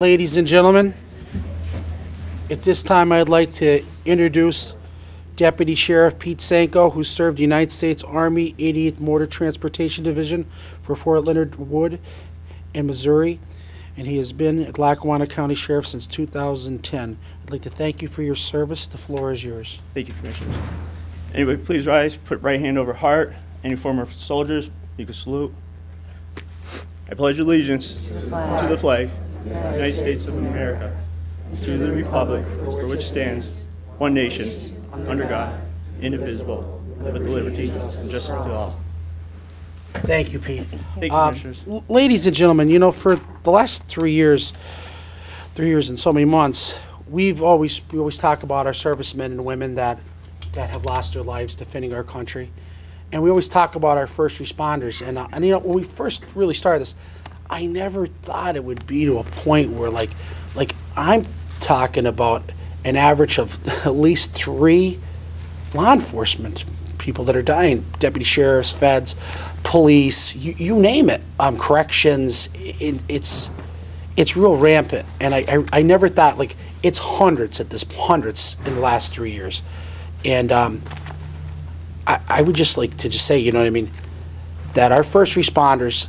Ladies and gentlemen, at this time, I'd like to introduce Deputy Sheriff Pete Sanko, who served the United States Army 88th Motor Transportation Division for Fort Leonard Wood in Missouri, and he has been at Lackawanna County Sheriff since 2010. I'd like to thank you for your service. The floor is yours. Thank you, Commissioners. Anyway, please rise, put right hand over heart. Any former soldiers, you can salute. I pledge allegiance to the flag of the United States of America, to the republic for which stands one nation, under God, indivisible, with liberty and justice to all. Thank you, Pete. Thank you, Commissioners. Ladies and gentlemen, you know, for the last three years, three years and so many months, we've always, we always talk about our servicemen and women that, that have lost their lives defending our country. And we always talk about our first responders. And, uh, and you know, when we first really started this, I never thought it would be to a point where like, like I'm talking about an average of at least three law enforcement people that are dying deputy sheriffs feds police you, you name it um, corrections it, it's it's real rampant. And I, I, I never thought like it's hundreds at this hundreds in the last three years. And um, I, I would just like to just say you know what i mean? That our first responders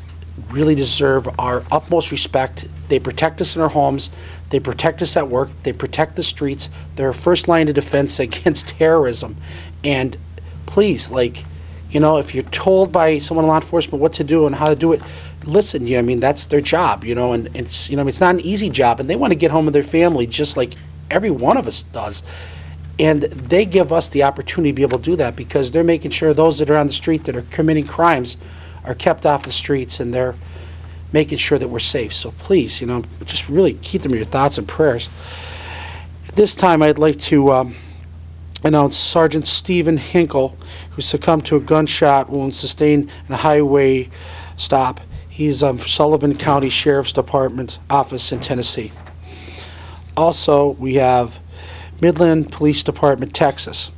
really deserve our utmost respect. They protect us in our homes, they protect us at work, they protect the streets. They're our first line of defense against terrorism. And please, like, you know, if you're told by someone in law enforcement what to do and how to do it, listen, you know, I mean, that's their job, you know, and it's, you know, it's not an easy job, and they want to get home with their family just like every one of us does. And they give us the opportunity to be able to do that because they're making sure those that are on the street that are committing crimes are kept off the streets and they're making sure that we're safe. So please, you know, just really keep them in your thoughts and prayers. At this time, I'd like to um, announce Sergeant Stephen Hinkle, who succumbed to a gunshot wound sustained in a highway stop. He's um, Sullivan County Sheriff's Department office in Tennessee. Also, we have Midland Police Department, Texas.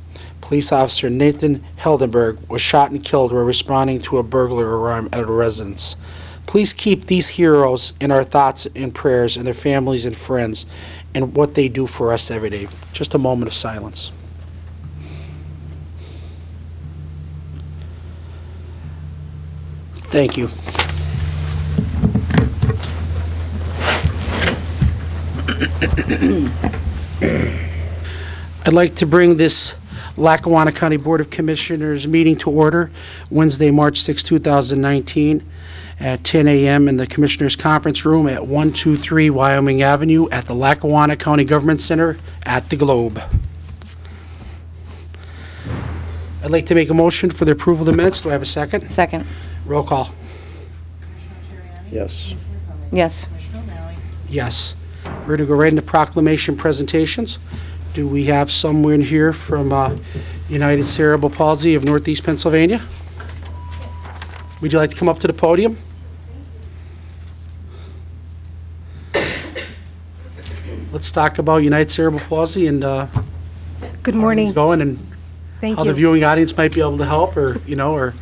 Police officer Nathan Heidelberg was shot and killed while responding to a burglar alarm at a residence. Please keep these heroes in our thoughts and prayers and their families and friends and what they do for us every day. Just a moment of silence. Thank you. I'd like to bring this Lackawanna County Board of Commissioners meeting to order Wednesday, March 6, 2019, at 10 a.m. in the Commissioners' Conference Room at 123 Wyoming Avenue at the Lackawanna County Government Center at the Globe. I'd like to make a motion for the approval of the minutes. Do I have a second? Second. Roll call. Yes. Yes. Yes. We're going to go right into proclamation presentations. Do we have someone here from uh, United Cerebral Palsy of Northeast Pennsylvania? Would you like to come up to the podium? Let's talk about United Cerebral Palsy and uh, Good how morning. it's going and Thank how the viewing audience might be able to help or, you know, or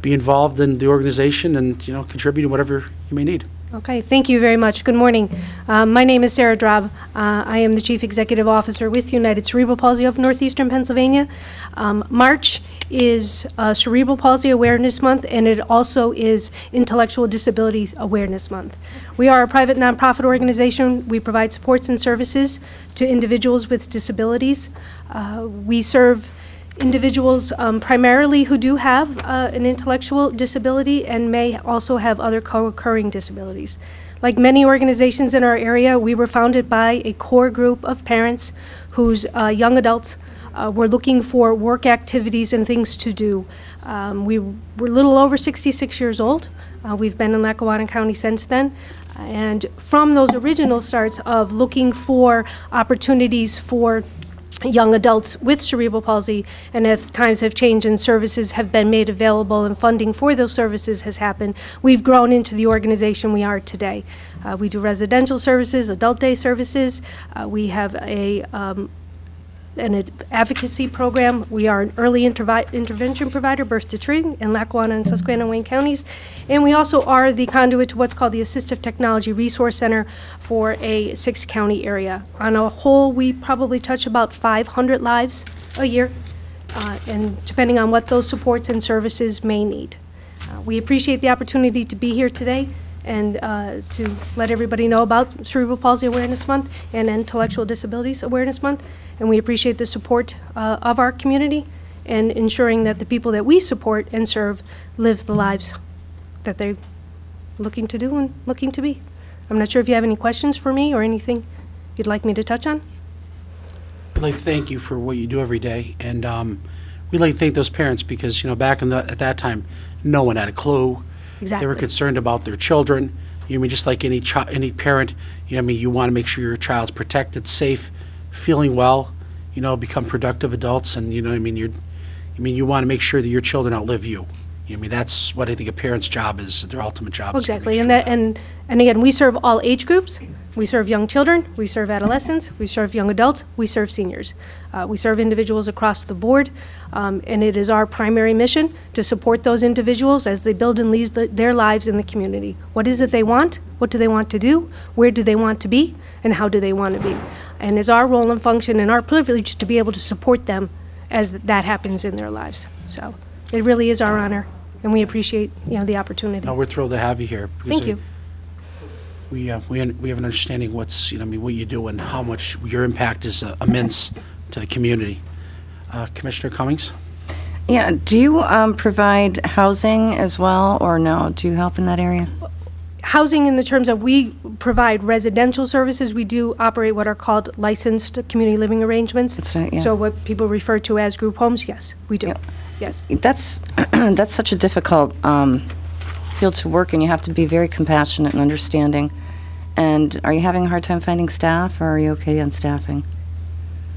be involved in the organization and, you know, contribute to whatever you may need. Okay, thank you very much. Good morning. Um, My name is Sarah Drob. Uh, I am the Chief Executive Officer with United Cerebral Palsy of Northeastern Pennsylvania. Um, March is uh, Cerebral Palsy Awareness Month, and it also is Intellectual Disabilities Awareness Month. We are a private nonprofit organization. We provide supports and services to individuals with disabilities. Uh, We serve individuals um, primarily who do have uh, an intellectual disability and may also have other co-occurring disabilities. Like many organizations in our area, we were founded by a core group of parents whose uh, young adults uh, were looking for work activities and things to do. Um, We were a little over 66 years old. Uh, We've been in Lackawanna County since then. And from those original starts of looking for opportunities for young adults with cerebral palsy, and as times have changed and services have been made available and funding for those services has happened, we've grown into the organization we are today. Uh, we do residential services, adult day services. Uh, we have a um, an advocacy program. We are an early intervention provider, birth to tree, in Lackawanna and Susquehanna and Wayne counties. And we also are the conduit to what's called the Assistive Technology Resource Center for a six-county area. On a whole, we probably touch about 500 lives a year, uh, and depending on what those supports and services may need. Uh, We appreciate the opportunity to be here today and uh, to let everybody know about Cerebral Palsy Awareness Month and Intellectual Disabilities Awareness Month. And we appreciate the support uh, of our community and ensuring that the people that we support and serve live the lives that they're looking to do and looking to be. I'm not sure if you have any questions for me or anything you'd like me to touch on? We'd like to thank you for what you do every day, and um, we'd like to thank those parents because, you know, back in the, at that time, no one had a clue. They were concerned about their children. You know, I mean, just like any chi- any parent, you know, I mean, you want to make sure your child's protected, safe, feeling well, you know, become productive adults, and you know, I mean, you're, I mean, you want to make sure that your children outlive you. You I mean, that's what I think a parent's job is. Their ultimate job. make Exactly, sure and that, and, and again, we serve all age groups. We serve young children, we serve adolescents, we serve young adults, we serve seniors. Uh, we serve individuals across the board, um, and it is our primary mission to support those individuals as they build and lead the- their lives in the community. What is it they want? What do they want to do? Where do they want to be? And how do they want to be? And it's our role and function and our privilege to be able to support them as that happens in their lives. So, it really is our honor, and we appreciate, you know, the opportunity. No, we're thrilled to have you here. Thank you. We, uh, we, un- we have an understanding what's, you know, I mean, what you do and how much your impact is uh, immense to the community. Uh, Commissioner Cummings? Yeah, do you um, provide housing as well, or no? Do you help in that area? housing in the terms of we provide residential services, we do operate what are called licensed community living arrangements. That's right, yeah. So what people refer to as group homes, yes, we do. Yeah. Yes. That's, that's such a difficult um, field to work in. You have to be very compassionate and understanding. And are you having a hard time finding staff, or are you okay on staffing?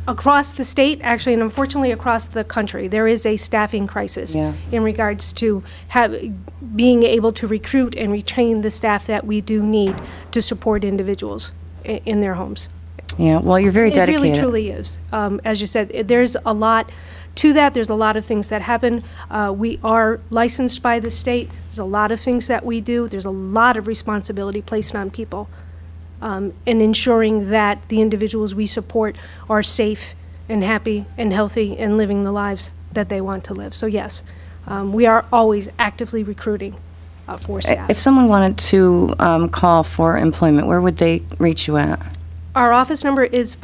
Across the state, actually, and unfortunately across the country, there is a staffing crisis Yeah. in regards to have, being able to recruit and retrain the staff that we do need to support individuals in their homes. Yeah, well, you're very dedicated. It really truly is. Um, As you said, it- there's a lot to that. There's a lot of things that happen. Uh, We are licensed by the state. There's a lot of things that we do. There's a lot of responsibility placed on people um, in ensuring that the individuals we support are safe and happy and healthy and living the lives that they want to live. So yes, um, we are always actively recruiting uh, for staff. If someone wanted to um, call for employment, where would they reach you at? Our office number is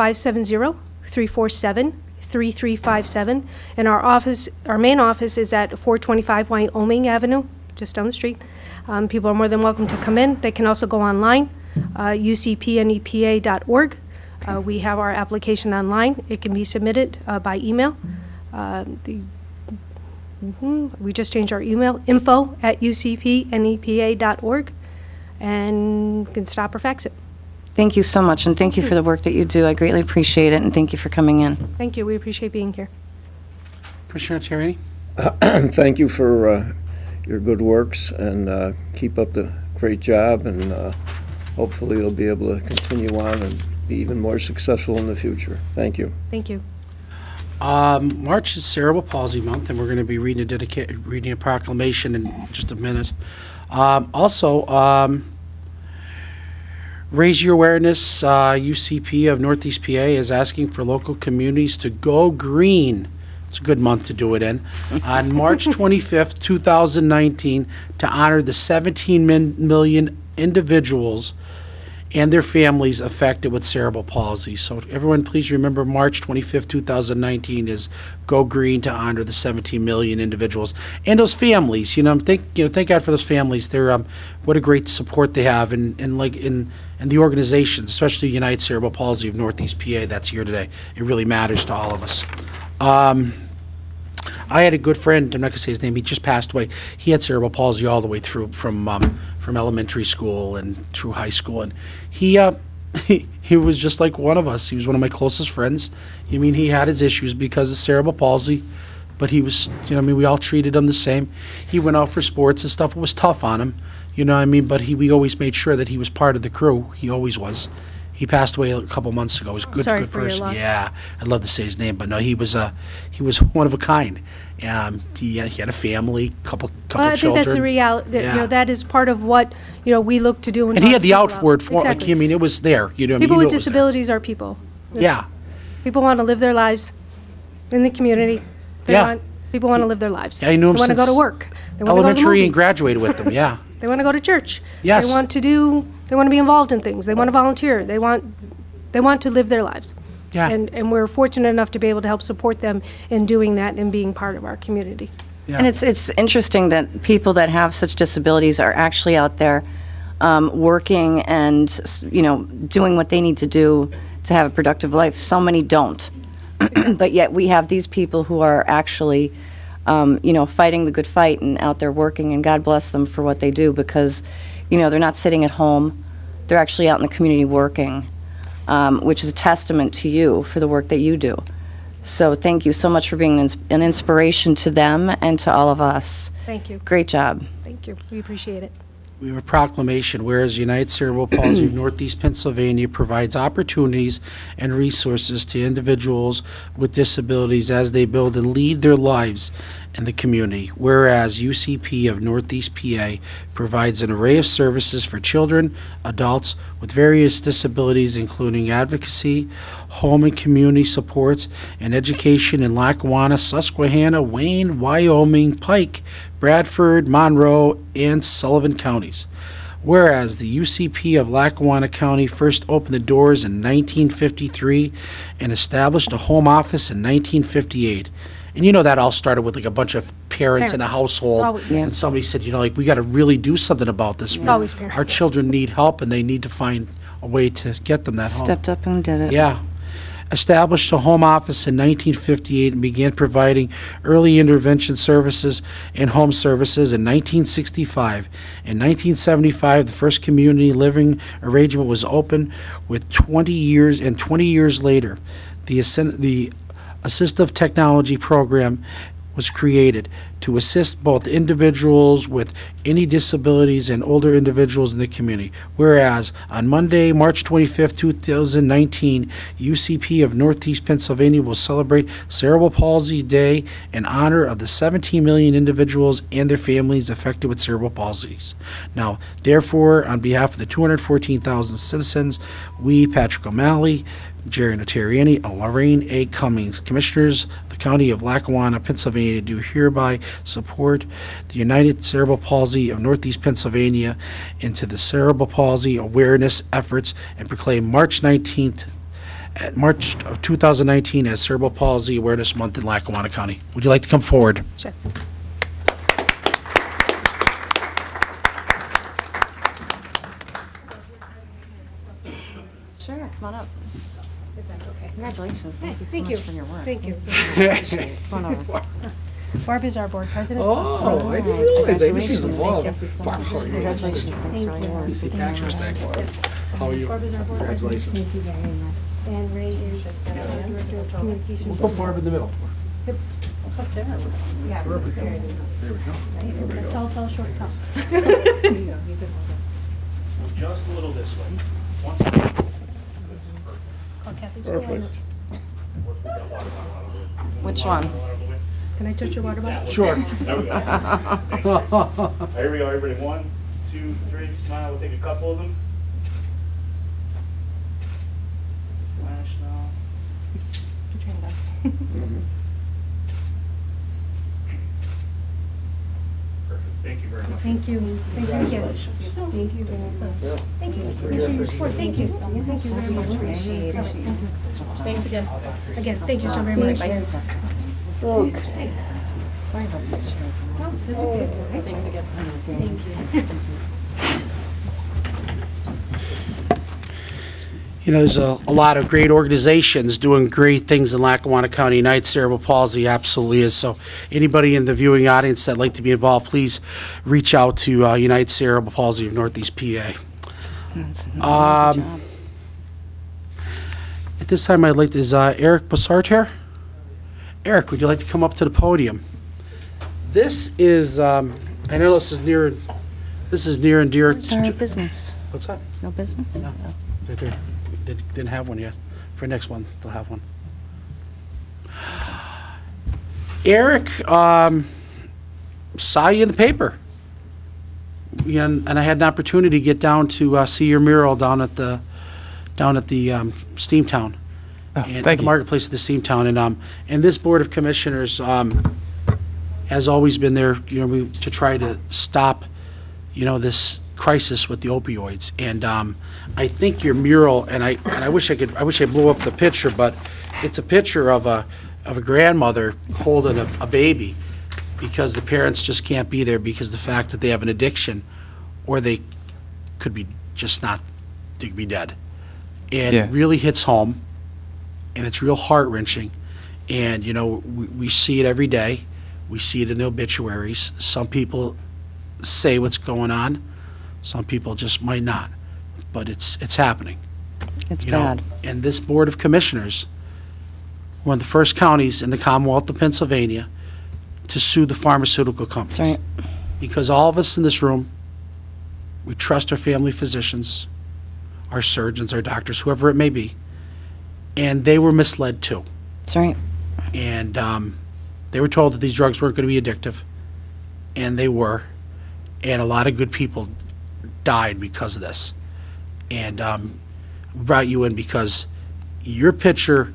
570-347-3357, and our office, our main office is at 425 Wyoming Avenue, just down the street. Um, People are more than welcome to come in. They can also go online, uh, ucpnepa.org. Uh, We have our application online. It can be submitted uh, by email. Uh, the- mhm, We just changed our email, info at ucpnepa.org, and can stop or fax it. Thank you so much, and thank you for the work that you do. I greatly appreciate it, and thank you for coming in. Thank you, we appreciate being here. Commissioner Notarianni? Thank you for uh, your good works and uh, keep up the great job and uh, hopefully you'll be able to continue on and be even more successful in the future. Thank you. Thank you. Um, March is Cerebral Palsy Month, and we're going to be reading a dedica- reading a proclamation in just a minute. Um, also, um, raise your awareness. Uh, UCP of Northeast PA is asking for local communities to go green. It's a good month to do it in. On March 25th, 2019, to honor the 17 min- million individuals and their families affected with cerebral palsy. So everyone, please remember March 25th, 2019 is Go Green to honor the 17 million individuals and those families. You know, thank you know, thank God for those families. They're um, what a great support they have, and, and like in and the organizations, especially United Cerebral Palsy of Northeast PA, that's here today. It really matters to all of us. Um, I had a good friend. I'm not gonna say his name. He just passed away. He had cerebral palsy all the way through from um, from elementary school and through high school, and he uh, he he was just like one of us. He was one of my closest friends. I mean, he had his issues because of cerebral palsy, but he was, you know, I mean, we all treated him the same. He went out for sports and stuff. It was tough on him, you know. I mean, but he we always made sure that he was part of the crew. He always was. He passed away a couple months ago. He was a good, sorry good person. Yeah, I'd love to say his name, but no, he was uh, he was one of a kind. Um, he, had, he had a family, couple couple Well, I think that's the reality, that, you Yeah. know, that is part of what, you know, we look to do and and he had the people out about. word for like I mean, it was there. You know, I mean, People you with knew it was there. disabilities are people. Yeah, People want to live their lives in the community. They Yeah. want, people want to live their lives. Yeah, I knew him They want to go to work. They want to go to elementary and graduated with them. Yeah, They want to go to church. Yes. They want to do, they want to be involved in things. They want to volunteer. They want, they want to live their lives. yeah, And, and we're fortunate enough to be able to help support them in doing that and being part of our community. yeah. And it's, it's interesting that people that have such disabilities are actually out there um, working and, you know, doing what they need to do to have a productive life. So many don't. But yet we have these people who are actually, um, you know, fighting the good fight and out there working, and God bless them for what they do because, you know, they're not sitting at home. They're actually out in the community working, um, which is a testament to you for the work that you do. So thank you so much for being an inspiration to them and to all of us. Thank you. Great job. Thank you. We appreciate it. We have a proclamation, whereas United Cerebral Palsy of Northeast Pennsylvania provides opportunities and resources to individuals with disabilities as they build and lead their lives in the community. Whereas UCP of Northeast PA provides an array of services for children, adults with various disabilities, including advocacy, home and community supports, and education in Lackawanna, Susquehanna, Wayne, Wyoming, Pike, Bradford, Monroe, and Sullivan counties. Whereas the UCP of Lackawanna County first opened the doors in 1953 and established a home office in 1958. And you know that all started with like a bunch of parents in a household. Always. Yeah. And somebody said, you know, like, we got to really do something about this. Always parents. Our children need help and they need to find a way to get them that home. Stepped up and did it. Yeah. Established a home office in 1958 and began providing early intervention services and home services in 1965. In 1975, the first community living arrangement was opened with 20 years, and 20 years later, the, the assistive technology program was created to assist both individuals with any disabilities and older individuals in the community. Whereas on Monday, March 25, 2019, UCP of Northeast Pennsylvania will celebrate Cerebral Palsy Day in honor of the 17 million individuals and their families affected with cerebral palsies. Now, therefore, on behalf of the 214,000 citizens, we, Patrick O'Malley, Jerry Notarianni, and Lorraine A. Cummings, Commissioners of the County of Lackawanna, Pennsylvania, do hereby support the United Cerebral Palsy of Northeast Pennsylvania into the cerebral palsy awareness efforts and proclaim March 19th, at March of 2019 as Cerebral Palsy Awareness Month in Lackawanna County. Would you like to come forward? Yes. Sure, come on up. If that's okay. Congratulations. Thank you so Thank much you. for your work. Thank you. Come on over. Barb is our board president. Oh, I didn't realize Amy was Congratulations. involved. Thank you so Barb, much. how are you? Congratulations. Thanks for all your work. see Patrick's back. How are you? Barb is our board president. Congratulations. Thank you very much. And Ray is uh, Director of Communications. We'll put Barb in the middle. What's there? Perfect. There we go. Tall, tall, short, tall. Just a little this way. Once again. Oh, Call Kathy. Perfect. Which one? Can I touch your water bottle? Sure. There we go. Here we go, everybody. One, two, three. Smile. We'll take a couple of them. Flash now. Perfect. Thank you very much. Thank you. Thank you. Thank you very much. Thank you. Appreciate your support. Thank you. Thank you very much. Appreciate it. Thanks again. Again, thank you so very much. Sorry about these chairs. No, that's okay. Thanks again. You know, there's a, a lot of great organizations doing great things in Lackawanna County. United Cerebral Palsy absolutely is. So anybody in the viewing audience that'd like to be involved, please reach out to uh, United Cerebral Palsy of Northeast PA. Um, At this time, I'd like to, is uh, Eric Bassart here? Eric, would you like to come up to the podium? This is, um, I know this is near, this is near and dear It's to, business. what's that? No business? Right there. Didn't, didn't have one yet. For next one, they'll have one. Eric, um, saw you in the paper. And and I had an opportunity to get down to uh, see your mural down at the, down at the um, Steamtown. and thank the you. Marketplace at the Steamtown, and, um, and this Board of Commissioners, um, has always been there, you know, we- to try to stop, you know, this crisis with the opioids. And, um, I think your mural, and I, and I wish I could, I wish I blew up the picture, but it's a picture of a, of a grandmother holding a, a baby because the parents just can't be there because the fact that they have an addiction, or they could be just not, they could be dead. And Yeah. it really hits home, and it's real heart wrenching. And, you know, we, we see it every day. We see it in the obituaries. Some people say what's going on, some people just might not. But it's, it's happening. It's you know. bad. And this Board of Commissioners, one of the first counties in the Commonwealth of Pennsylvania to sue the pharmaceutical companies. That's right. Because all of us in this room, we trust our family physicians, our surgeons, our doctors, whoever it may be, and they were misled too. That's right. And um, they were told that these drugs weren't going to be addictive, and they were. And a lot of good people died because of this. And um, we brought you in because your picture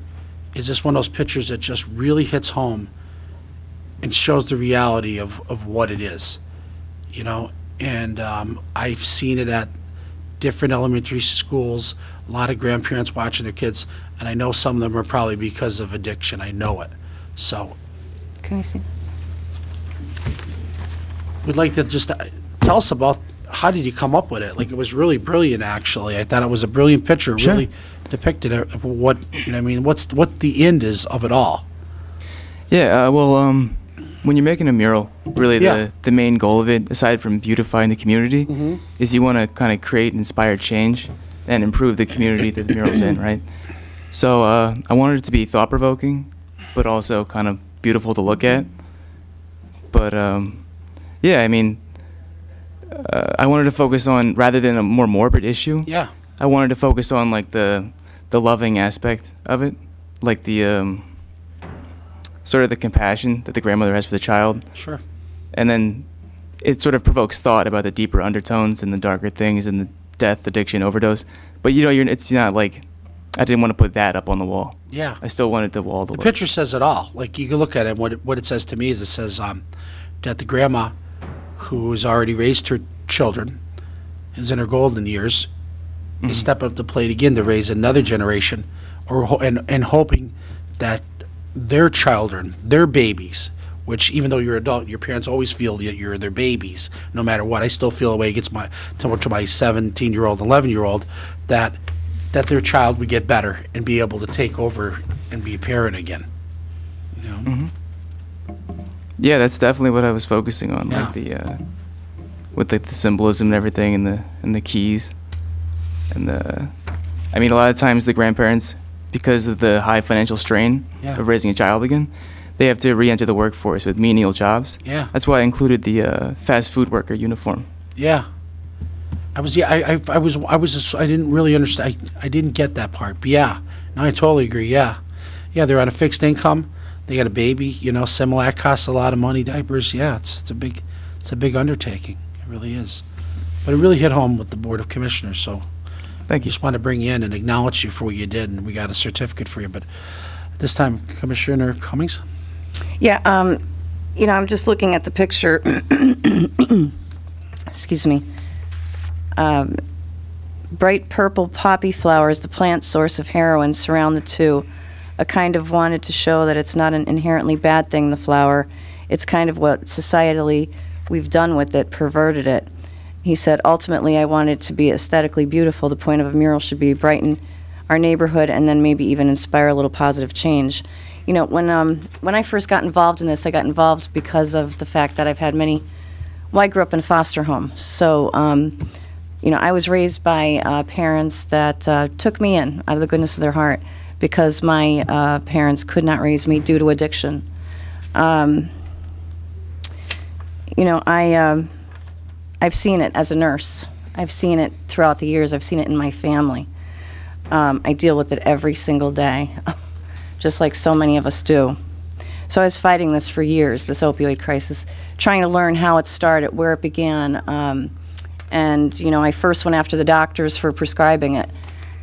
is just one of those pictures that just really hits home and shows the reality of, of what it is, you know. And um, I've seen it at different elementary schools, a lot of grandparents watching their kids, and I know some of them are probably because of addiction. I know it. So Can I see? we'd like to just uh, tell us about how did you come up with it? Like it was really brilliant, actually. I thought it was a brilliant picture. Sure. Really depicted what you know. I mean, what's what the end is of it all. Yeah, uh, well, um, when you're making a mural, really Yeah. the, the main goal of it, aside from beautifying the community, Mm-hmm. is you want to kind of create and inspire change and improve the community that the mural's in, right? So uh, I wanted it to be thought provoking, but also kind of beautiful to look at. But um, yeah, I mean, uh, I wanted to focus on rather than a more morbid issue. Yeah. I wanted to focus on like the the loving aspect of it, like the um, sort of the compassion that the grandmother has for the child, Sure. and then it sort of provokes thought about the deeper undertones and the darker things and the death, addiction, overdose. But you know, you're, it's not like I didn't want to put that up on the wall. Yeah. I still wanted the wall to The look. picture says it all. Like you can look at it. What it, what it says to me is it says um, that the grandma, who has already raised her children, is in her golden years, is mm-hmm. stepping up the plate again to raise another generation, or and and hoping that their children, their babies, which even though you're adult, your parents always feel that you're their babies, no matter what. I still feel the way it gets my to, to my 17 year old, 11 year old, that that their child would get better and be able to take over and be a parent again. You know? Mm-hmm. Yeah, that's definitely what I was focusing on, Yeah. like the uh, with like the symbolism and everything, and the and the keys, and the. I mean, a lot of times the grandparents, because of the high financial strain Yeah. of raising a child again, they have to re-enter the workforce with menial jobs. Yeah. That's why I included the uh, fast food worker uniform. Yeah. I was yeah I, I, I was I was just, I didn't really understand I, I didn't get that part but yeah no I totally agree yeah yeah they're on a fixed income they got a baby you know Similac costs a lot of money diapers yeah it's it's a big it's a big undertaking it really is but it really hit home with the board of commissioners so Thank you. just want to bring you in and acknowledge you for what you did and we got a certificate for you but this time Commissioner Cummings Yeah, um, you know, I'm just looking at the picture. Excuse me. Um, bright purple poppy flowers, the plant source of heroin, surround the two. A kind of wanted to show that it's not an inherently bad thing, the flower. It's kind of what societally we've done with it, perverted it. He said, ultimately, I want it to be aesthetically beautiful. The point of a mural should be brighten our neighborhood and then maybe even inspire a little positive change. You know, when, um, when I first got involved in this, I got involved because of the fact that I've had many, well, I grew up in a foster home. So, um, you know, I was raised by uh, parents that uh, took me in out of the goodness of their heart because my uh, parents could not raise me due to addiction. Um, you know, I, um, I've seen it as a nurse. I've seen it throughout the years. I've seen it in my family. Um, I deal with it every single day, just like so many of us do. So I was fighting this for years, this opioid crisis, trying to learn how it started, where it began. Um, and, you know, I first went after the doctors for prescribing it.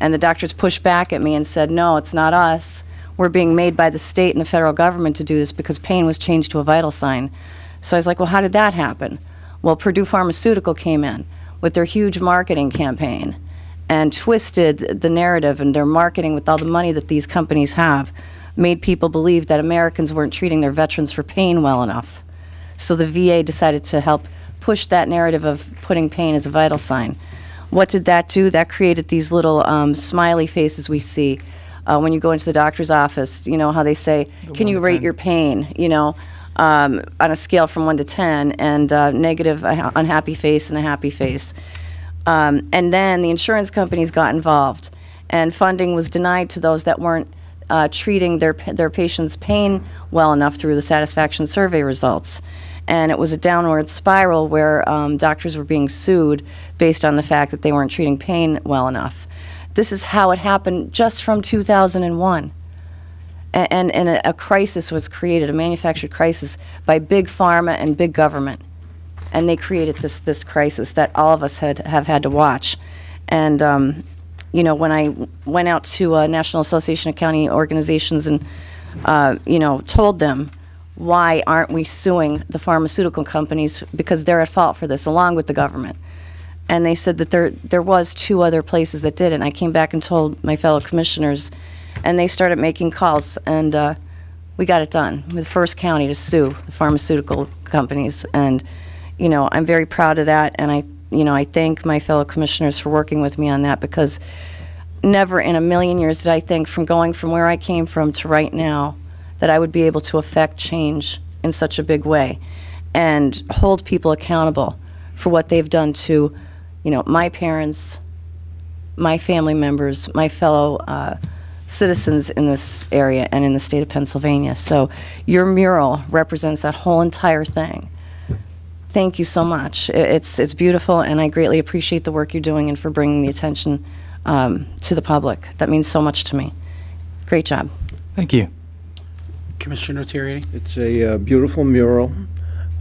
And the doctors pushed back at me and said, no, it's not us. We're being made by the state and the federal government to do this because pain was changed to a vital sign. So I was like, well, how did that happen? Well, Purdue Pharmaceutical came in with their huge marketing campaign and twisted the narrative and their marketing with all the money that these companies have, made people believe that Americans weren't treating their veterans for pain well enough. So the VA decided to help push that narrative of putting pain as a vital sign. What did that do? That created these little um, smiley faces we see uh, when you go into the doctor's office. You know how they say, "Can you rate your pain?" You know, um, on a scale from one to ten, and uh, negative, ha- unhappy face, and a happy face. Um, and then the insurance companies got involved, and funding was denied to those that weren't uh, treating their their patients' pain well enough through the satisfaction survey results. And it was a downward spiral where um, doctors were being sued based on the fact that they weren't treating pain well enough. This is how it happened just from 2001 A- and, and a, a crisis was created, a manufactured crisis by big pharma and big government. And they created this, this crisis that all of us had, have had to watch. And, um, you know, when I went out to uh, National Association of County Organizations and, uh, you know, told them, why aren't we suing the pharmaceutical companies because they're at fault for this, along with the government? and they said that there there was two other places that did it. And I came back and told my fellow commissioners, and they started making calls, and uh, we got it done. The first county to sue the pharmaceutical companies, and you know I'm very proud of that. And I you know I thank my fellow commissioners for working with me on that because never in a million years did I think from going from where I came from to right now that I would be able to affect change in such a big way and hold people accountable for what they've done to, you know, my parents, my family members, my fellow uh, citizens in this area and in the state of Pennsylvania. So your mural represents that whole entire thing. Thank you so much. It's, it's beautiful, and I greatly appreciate the work you're doing and for bringing the attention um, to the public. That means so much to me. Great job. Thank you. Commissioner Notarianni? It's a uh, beautiful mural.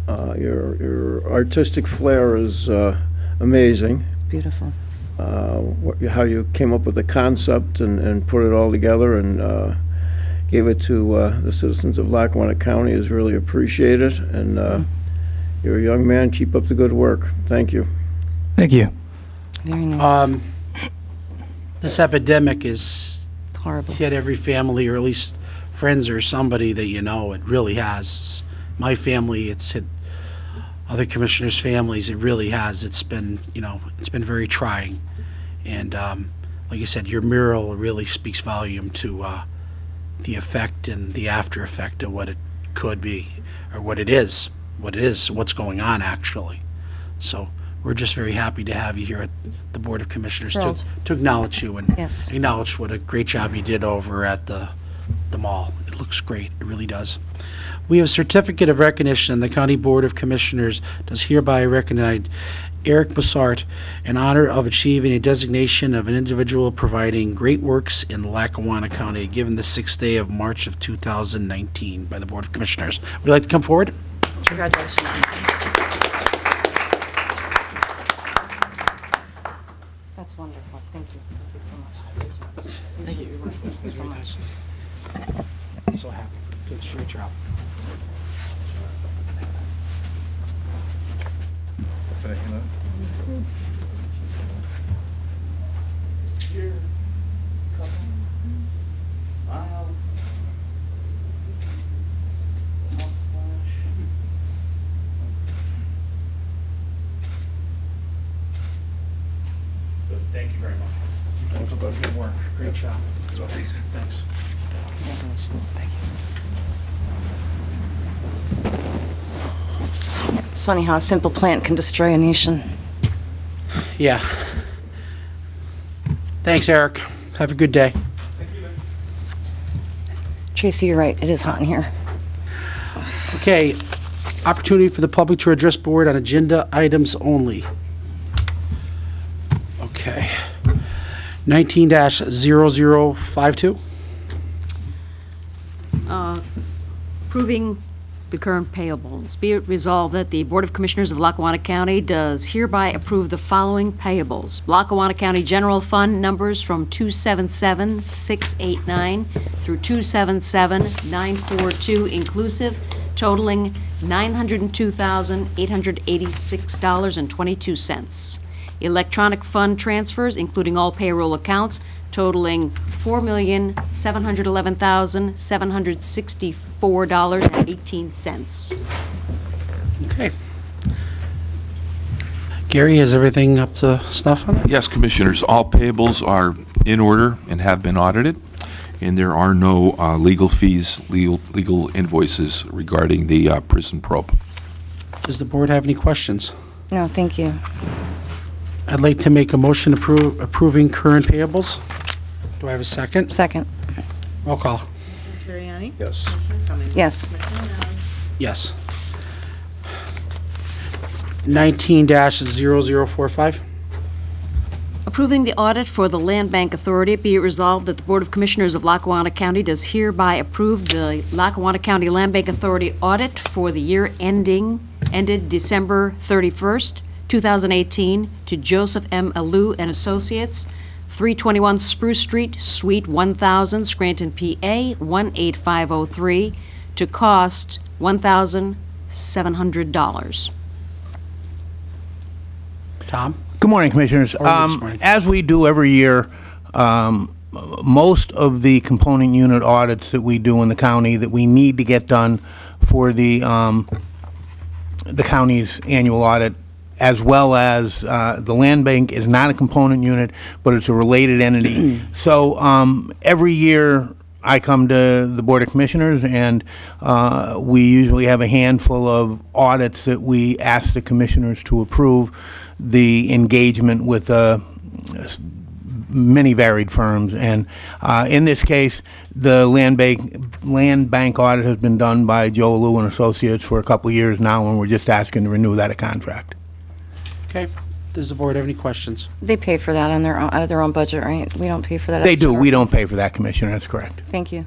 Uh, Your your artistic flair is uh, amazing. Beautiful. Uh, what- How you came up with the concept and and put it all together and uh, gave it to uh, the citizens of Lackawanna County is really appreciated. And uh, you're a young man, keep up the good work. Thank you. Thank you. Very nice. Um, this epidemic is Horrible. hit every family, or at least friends or somebody that you know. It really has. My family, it's hit other commissioners' families. It really has. It's been, you know, it's been very trying. And um, like I said, your mural really speaks volume to uh, the effect and the after effect of what it could be, or what it is, what it is, what's going on actually. So we're just very happy to have you here at the Board of Commissioners to, to acknowledge you and Yes. acknowledge what a great job you did over at the, the mall. It looks great, it really does. We have a certificate of recognition. The County Board of Commissioners does hereby recognize Eric Bassart in honor of achieving a designation of an individual providing great works in Lackawanna County, given the sixth day of March of 2019 by the Board of Commissioners. Would you like to come forward? Congratulations. That's wonderful. Thank you. Thank you so much. Thank you. Thank you so much. So happy. Did a great job you very much. Thanks, buddy. Good work. Great job. Thanks. Thanks. Congratulations. Thank you. It's funny how a simple plant can destroy a nation. Yeah. Thanks, Eric. Have a good day. Tracy, you're right. It is hot in here. Okay, opportunity for the public to address board on agenda items only. Okay. 19-0052. Uh, Approving the current payables. Be it resolved that the Board of Commissioners of Lackawanna County does hereby approve the following payables. Lackawanna County General Fund numbers from 277-689 through 277-942 inclusive, totaling $902,886.22. Electronic fund transfers, including all payroll accounts, totaling $4,711,764.18. Okay. Gary, is everything up to snuff on that? Yes, Commissioners, all payables are in order and have been audited, and there are no uh, legal fees, legal legal invoices regarding the uh, prison probe. Does the board have any questions? No, thank you. I'd like to make a motion appro- approving current payables. Do I have a second? Second, Roll call. Notarianni? Yes. Commissioner Cummings? yes. Commissioner O'Malley? Yes. 19-0045. Approving the audit for the Land Bank Authority, be it resolved that the Board of Commissioners of Lackawanna County does hereby approve the Lackawanna County Land Bank Authority audit for the year ending, ended December 31st, 2018, to Joseph M. Alou and Associates, 321 Spruce Street, Suite 1000, Scranton, PA, 18503, to cost $1,700. Tom? Good morning, Commissioners. How are you this Um, morning? As we do every year, um, most of the component unit audits that we do in the county that we need to get done for the, um, the county's annual audit, as well as uh, the land bank is not a component unit, but it's a related entity. So um, every year, I come to the Board of Commissioners, and uh, we usually have a handful of audits that we ask the commissioners to approve the engagement with uh, many varied firms. And uh, in this case, the land bank, land bank audit has been done by Joe Lou and Associates for a couple years now, and we're just asking to renew that contract. Okay. Does the board have any questions? They pay for that on their, own out of their own budget, right? We don't pay for that. They do, extra. we don't pay for that, Commissioner, that's correct. Thank you.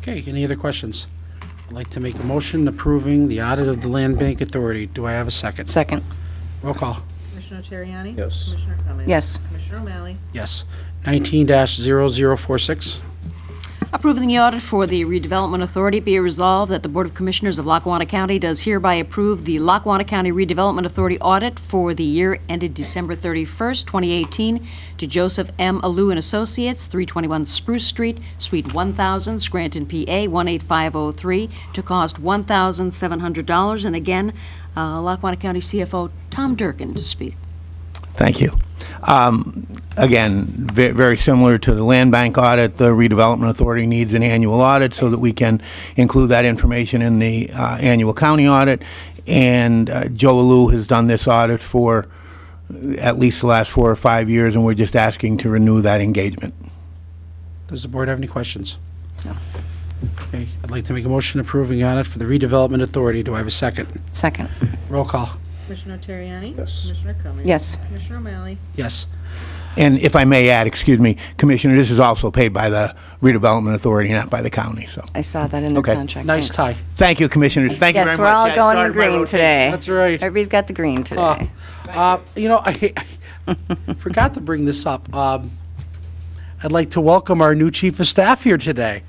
Okay, any other questions? I'd like to make a motion approving the audit of the Land Bank Authority. Do I have a second? Second, Roll call. Commissioner Notarianni? Yes. Commissioner Cummings? yes. Commissioner O'Malley? Yes. 19-0046. Approving the audit for the redevelopment authority, be it resolved that the Board of Commissioners of Lackawanna County does hereby approve the Lackawanna County Redevelopment Authority audit for the year ended December 31st, 2018, to Joseph M. Alou and Associates, 321 Spruce Street, Suite 1000, Scranton, PA, 18503, to cost $1,700. And again, uh, Lackawanna County CFO Tom Durkin to speak. Thank you. Um, Again, ve- very similar to the land bank audit, the redevelopment authority needs an annual audit so that we can include that information in the uh, annual county audit. And uh, Joe Lou has done this audit for at least the last four or five years, and we're just asking to renew that engagement. Does the board have any questions? No. Okay, I'd like to make a motion approving audit for the redevelopment authority. Do I have a second? Second, Roll call. Commissioner Notarianni? Yes. Commissioner Cummings? yes. Commissioner O'Malley? Yes. And if I may add, excuse me, Commissioner, this is also paid by the redevelopment authority, not by the county, so. I saw that in their Okay. contract. Nice Thanks. tie. Thank you, Commissioners, thank you very Yes, we're all That going in the started my green rotation. today. That's right. Everybody's got the green today. Uh, You know, I I forgot to bring this up. Um, I'd like to welcome our new chief of staff here today,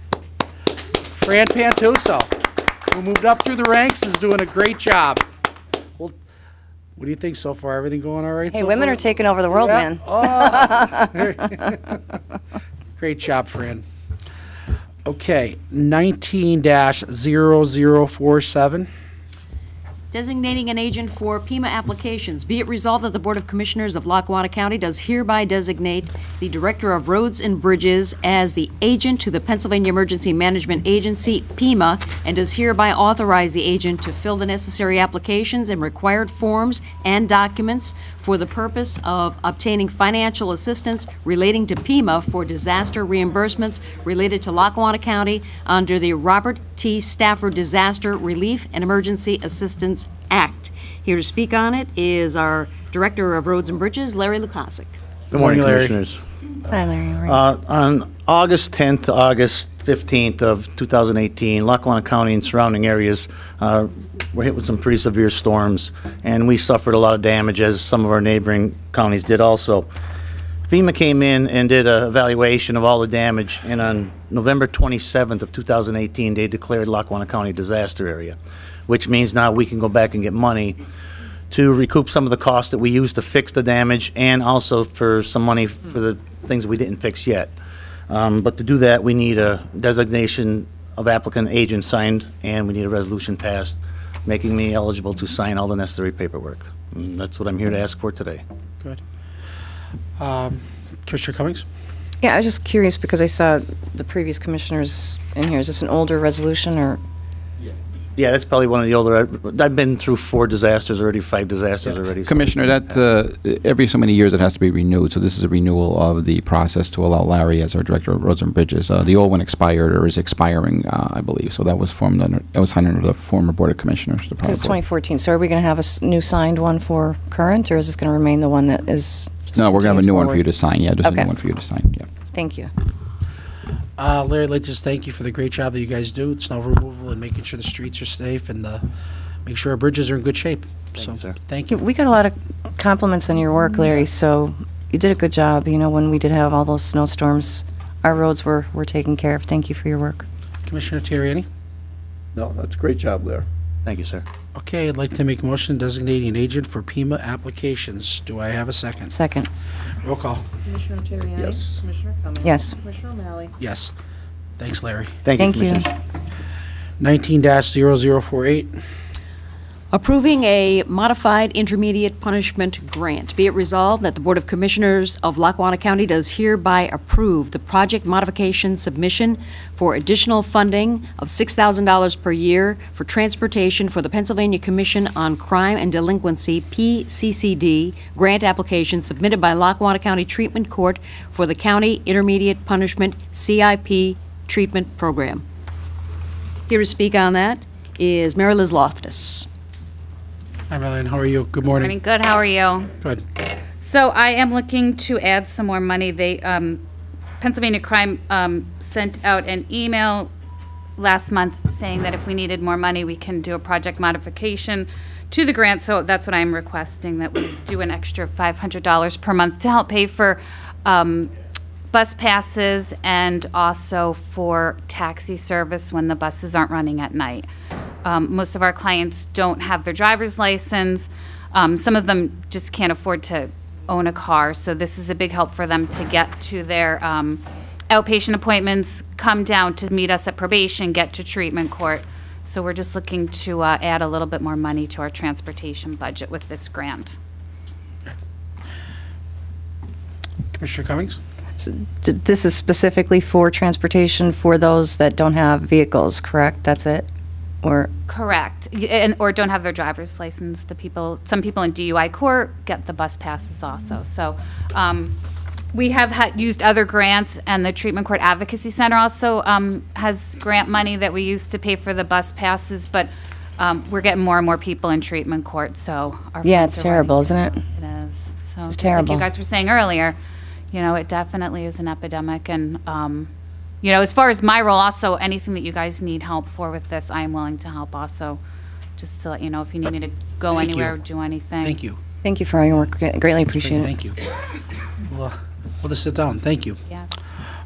Fran Pantuso, who moved up through the ranks, is doing a great job. What do you think so far? Everything going all right Hey, so women far? are taking over the world, Yeah. man. Oh. Great job, Fran. Okay, nineteen dash zero zero four seven. Designating an agent for PEMA applications. Be it resolved that the Board of Commissioners of Lackawanna County does hereby designate the Director of Roads and Bridges as the agent to the Pennsylvania Emergency Management Agency, PEMA, and does hereby authorize the agent to fill the necessary applications and required forms and documents for the purpose of obtaining financial assistance relating to PEMA for disaster reimbursements related to Lackawanna County under the Robert T. Stafford Disaster Relief and Emergency Assistance Act. Here to speak on it is our Director of Roads and Bridges, Larry Lukasik. Good morning, Larry. Commissioners. Hi, Larry. how are you? Uh, On August 10th to August 15th of 2018, Lackawanna County and surrounding areas uh, were hit with some pretty severe storms, and we suffered a lot of damage, as some of our neighboring counties did also. FEMA came in and did a evaluation of all the damage, and on November 27th of 2018, they declared Lackawanna County disaster area, which means now we can go back and get money to recoup some of the costs that we used to fix the damage and also for some money for the things we didn't fix yet. Um, But to do that, we need a designation of applicant agent signed, and we need a resolution passed, making me eligible to sign all the necessary paperwork. And that's what I'm here to ask for today. Good. Um, Commissioner Cummings? Yeah, I was just curious because I saw the previous commissioners in here. Is this an older resolution or? Yeah, that's probably one of the older, I've been through four disasters already, five disasters already. so- Commissioner, that, uh, every so many years it has to be renewed, so this is a renewal of the process to allow Larry as our Director of Roads and Bridges. Uh, The old one expired or is expiring, uh, I believe, so that was formed under, that was signed under the former Board of Commissioners. the prior Because it's board. 2014, so are we going to have a s- new signed one for current, or is this going to remain the one that is? just No, we're going to have a continues new one for you to sign, yeah, just a new one for you to sign, yeah. Thank you. Uh, Larry, I'd like to just thank you for the great job that you guys do, It's snow removal and making sure the streets are safe and the, make sure our bridges are in good shape. So, you, sir. thank you. We got a lot of compliments on your work, Larry, so you did a good job. You know, when we did have all those snowstorms, our roads were, were taken care of. Thank you for your work. Commissioner Notarianni? No, that's a great job there. Thank you, sir. Okay, I'd like to make a motion designating an agent for PEMA applications. Do I have a second? Second. Roll call. Commissioner Notarianni? Yes. Commissioner Cummings? Yes. Commissioner O'Malley? Yes. Thanks, Larry. Thank you, Thank you. Commissioners. Nineteen 48 Approving a modified intermediate punishment grant. Be it resolved that the Board of Commissioners of Lackawanna County does hereby approve the project modification submission for additional funding of $6,000 per year for transportation for the Pennsylvania Commission on Crime and Delinquency, PCCD, grant application submitted by Lackawanna County Treatment Court for the County Intermediate Punishment CIP Treatment Program. Here to speak on that is Mary Liz Loftus. Hi, Marlene, how are you? Good Morning, morning. good, how are you? Good. So I am looking to add some more money. They, um, Pennsylvania Crime, um, sent out an email last month saying that if we needed more money, we can do a project modification to the grant, so that's what I'm requesting, that we do an extra five hundred dollars per month to help pay for, um, bus passes and also for taxi service when the buses aren't running at night. Um, most of our clients don't have their driver's license. Um, some of them just can't afford to own a car, so this is a big help for them to get to their um, outpatient appointments, come down to meet us at probation, get to treatment court. So we're just looking to uh, add a little bit more money to our transportation budget with this grant. Commissioner Cummings? So This is specifically for transportation for those that don't have vehicles, correct? That's it? Or, Correct, and, or don't have their driver's license. The people, some people in DUI court get the bus passes also. So, um, we have had, used other grants, and the Treatment Court Advocacy Center also, um, has grant money that we use to pay for the bus passes, but, um, we're getting more and more people in treatment court, so. our yeah, it's are running terrible, isn't it? It is. So, It's just like you guys were saying earlier, you know, it definitely is an epidemic, and, um, you know, as far as my role, also, anything that you guys need help for with this, I am willing to help also, just to let you know, if you need me to go Thank you. anywhere or do anything. Thank you. Thank you for all your work. Greatly appreciate it. Thank you. Well, we'll just sit down. Thank you. Yes.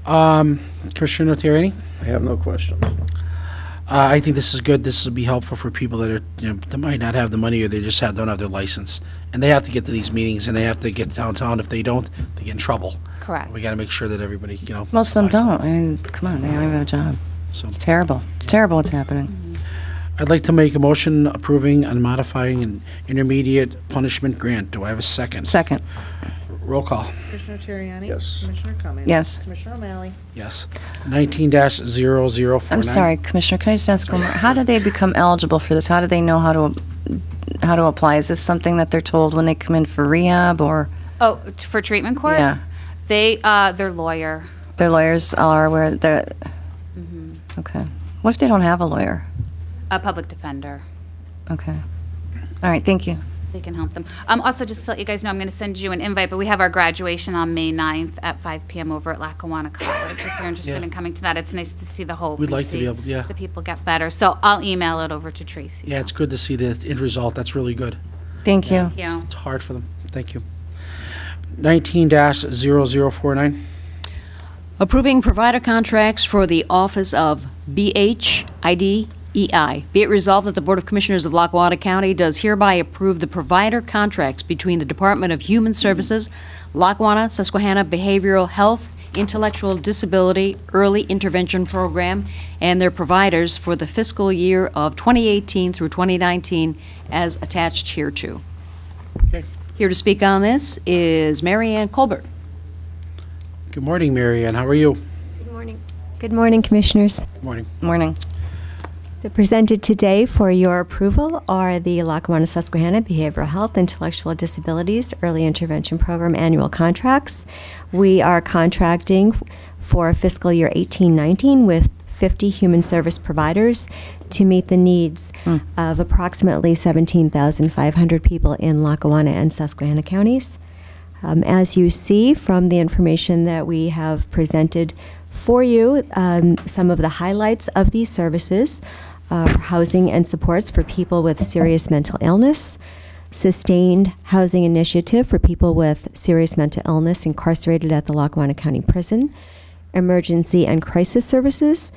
Um, Commissioner Notarianni? I have no questions. Uh, I think this is good. This will be helpful for people that are, you know, that might not have the money or they just have, don't have their license. And they have to get to these meetings and they have to get downtown. If they don't, they get in trouble. Correct. We gotta make sure that everybody, you know. Most of them don't. I mean, come on, they don't even have a job. So It's terrible. It's terrible what's happening. I'd like to make a motion approving and modifying an intermediate punishment grant. Do I have a second? Second, Roll call. Commissioner Notarianni? Yes. Commissioner Cummings? Yes. Commissioner O'Malley? Yes. Nineteen dash zero zero four nine. I'm sorry, Commissioner, can I just ask one more? How do they become eligible for this? How do they know how to, how to apply? Is this something that they're told when they come in for rehab, or Oh, t- for treatment court? Yeah. They, uh, their lawyer. their lawyers are aware that, Mm-hmm. okay. What if they don't have a lawyer? A public defender. Okay. All right, thank you. They can help them. Um, also, just to let you guys know, I'm gonna send you an invite, but we have our graduation on May 9th at five PM over at Lackawanna College. If you're interested Yeah. in coming to that, it's nice to see the hope. We'd and like to be see able to, yeah. The people get better, so I'll email it over to Tracy. Yeah, it's good to see the end result. That's really good. Thank you. Yeah. It's hard for them. Thank you. Nineteen dash zero zero four nine. Approving provider contracts for the Office of BHIDEI. E Be it resolved that the Board of Commissioners of Lackawanna County does hereby approve the provider contracts between the Department of Human Services, Lackawanna Susquehanna Behavioral Health, Intellectual Disability Early Intervention Program, and their providers for the fiscal year of 2018 through 2019 as attached hereto. Okay. Here to speak on this is Mary Ann Colbert. Good morning, Mary Ann. How are you? Good morning. Good morning, Commissioners. Good morning. Morning. So presented today for your approval are the Lackawanna Susquehanna Behavioral Health Intellectual Disabilities Early Intervention Program annual contracts. We are contracting for fiscal year 1819 with 50 human service providers to meet the needs of approximately 17,500 people in Lackawanna and Susquehanna counties. Um, as you see from the information that we have presented for you, um, some of the highlights of these services are housing and supports for people with serious mental illness, sustained housing initiative for people with serious mental illness incarcerated at the Lackawanna County Prison, emergency and crisis services,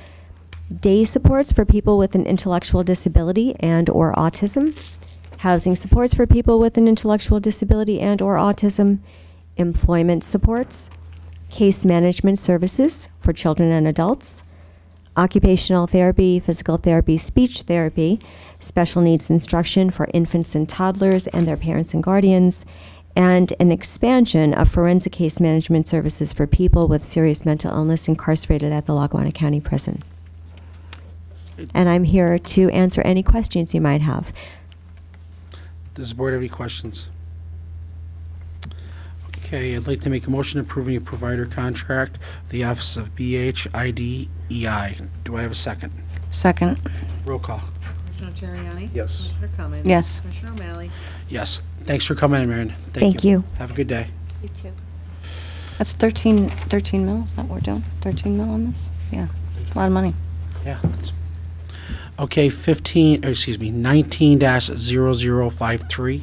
day supports for people with an intellectual disability and or autism, housing supports for people with an intellectual disability and or autism, employment supports, case management services for children and adults, occupational therapy, physical therapy, speech therapy, special needs instruction for infants and toddlers and their parents and guardians, and an expansion of forensic case management services for people with serious mental illness incarcerated at the Lackawanna County Prison. And I'm here to answer any questions you might have. Does the board have any questions? Okay, I'd like to make a motion approving a provider contract, the Office of BHIDEI. Do I have a second? Second. Roll call. Commissioner Notarianni? Yes. Commissioner Cummings? Yes. Commissioner O'Malley? Yes. Thanks for coming in, Mary Ann. Thank you. Have a good day. You too. That's 13, 13 mil, is that what we're doing? 13 mil on this? Yeah, a lot of money. Yeah. Okay, 15, or excuse me, 19-0053.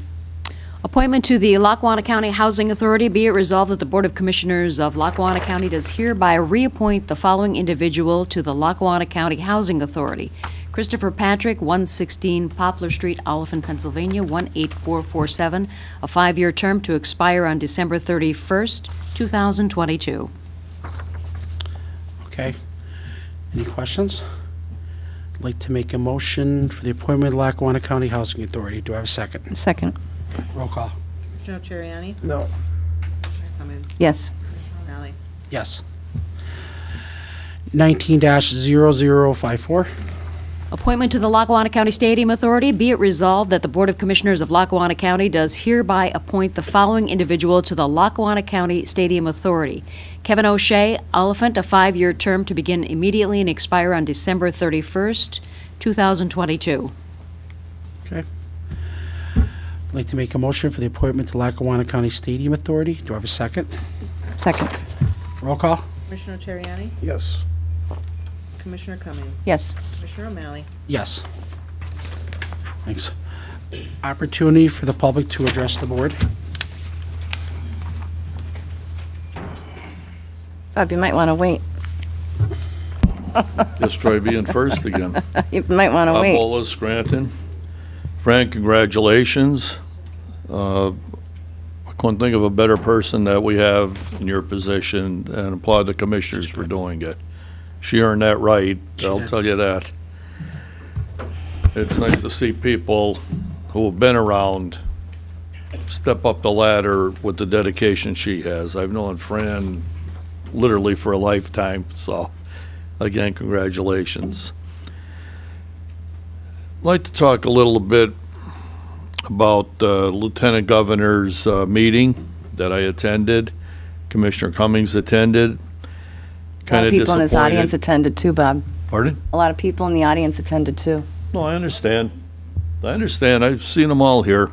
Appointment to the Lackawanna County Housing Authority, be it resolved that the Board of Commissioners of Lackawanna County does hereby reappoint the following individual to the Lackawanna County Housing Authority. Christopher Patrick, 116 Poplar Street, Olyphant, Pennsylvania, 18447, a five-year term to expire on December 31st, 2022. Okay. Any questions? I'd like to make a motion for the appointment of Lackawanna County Housing Authority. Do I have a second? Second. Roll call. Commissioner Notarianni? No. Commissioner Cummings? Yes. Commissioner O'Malley? Yes. Nineteen dash zero zero five four. Appointment to the Lackawanna County Stadium Authority, be it resolved that the Board of Commissioners of Lackawanna County does hereby appoint the following individual to the Lackawanna County Stadium Authority. Kevin O'Shea, Olyphant, a five-year term to begin immediately and expire on December 31st, 2022. Okay. I'd like to make a motion for the appointment to Lackawanna County Stadium Authority. Do I have a second? Second. Roll call. Commissioner Notarianni? Yes. Commissioner Cummings? Yes. Commissioner O'Malley? Yes. Thanks. Opportunity for the public to address the board. Bob, you might want to wait. Just try being first again. You might want to wait. Bolus, Scranton. Frank, congratulations. Uh, I couldn't think of a better person that we have in your position and applaud the commissioners for doing it. She earned that right, I'll tell you that. It's nice to see people who have been around step up the ladder with the dedication she has. I've known Fran literally for a lifetime, so again, congratulations. I'd like to talk a little bit about uh, Lieutenant Governor's uh, meeting that I attended. Commissioner Cummings attended. A lot Kind of people in this audience attended too, Bob. Pardon? A lot of people in the audience attended too. No, I understand. I understand. I've seen them all here.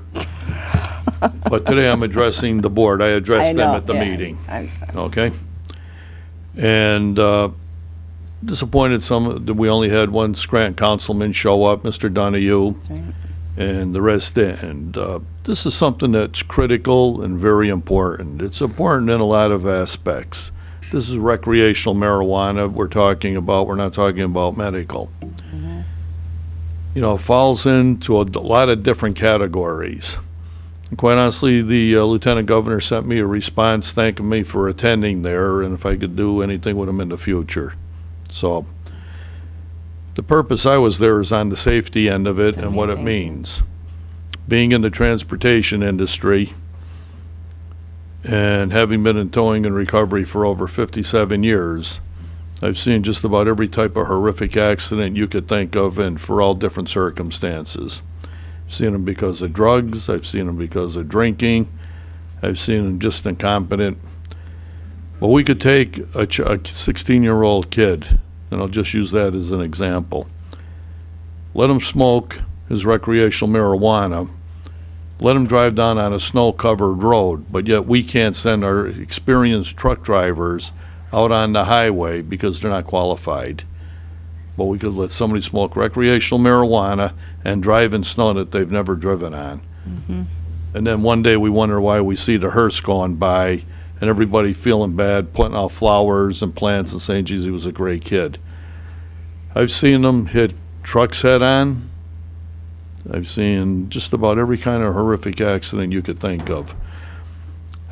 But today I'm addressing the board. I I addressed them at the yeah, meeting. I'm sorry. Okay? And uh, disappointed some, that we only had one Scranton councilman show up, Mr. Donahue, and the rest. And uh, this is something that's critical and very important. It's important in a lot of aspects. This is recreational marijuana we're talking about, we're not talking about medical. You know, it falls into a lot of different categories. And Quite honestly, the uh, lieutenant governor sent me a response thanking me for attending there and if I could do anything with him in the future. So, the purpose I was there is on the safety end of it and what it means. Being in the transportation industry and having been in towing and recovery for over 57 years, I've seen just about every type of horrific accident you could think of and for all different circumstances. I've seen them because of drugs, I've seen them because of drinking, I've seen them just incompetent. Well, we could take a 16-year-old kid, and I'll just use that as an example. Let him smoke his recreational marijuana, let him drive down on a snow-covered road, but yet we can't send our experienced truck drivers out on the highway because they're not qualified. But we could let somebody smoke recreational marijuana and drive in snow that they've never driven on. Mm-hmm. And then one day we wonder why we see the hearse going by and everybody feeling bad, putting out flowers and plants and saying, geez, he was a great kid. I've seen them hit trucks head-on. I've seen just about every kind of horrific accident you could think of.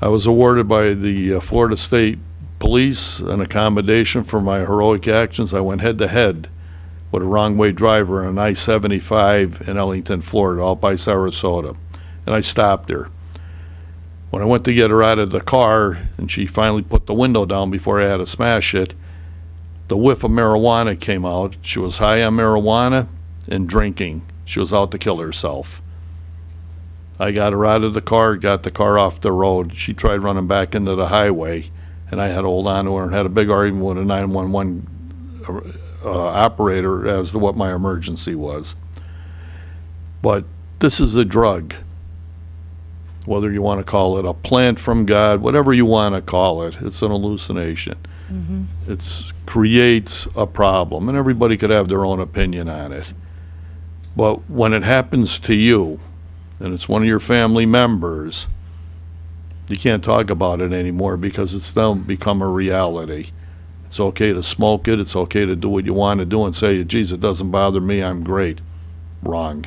I was awarded by the uh, Florida State Police an accommodation for my heroic actions. I went head-to-head with a wrong-way driver on I-75 in Ellenton, Florida, out by Sarasota. And I stopped her. When I went to get her out of the car, and she finally put the window down before I had to smash it, the whiff of marijuana came out. She was high on marijuana and drinking. She was out to kill herself. I got her out of the car, got the car off the road. She tried running back into the highway, and I had to hold on to her and had a big argument with a 911 uh, operator as to what my emergency was. But this is a drug. Whether you want to call it a plant from God, whatever you want to call it, it's an hallucination. Mm-hmm. It creates a problem, and everybody could have their own opinion on it. But when it happens to you, and it's one of your family members, you can't talk about it anymore because it's now become a reality. It's okay to smoke it, it's okay to do what you want to do and say, geez, it doesn't bother me, I'm great. Wrong.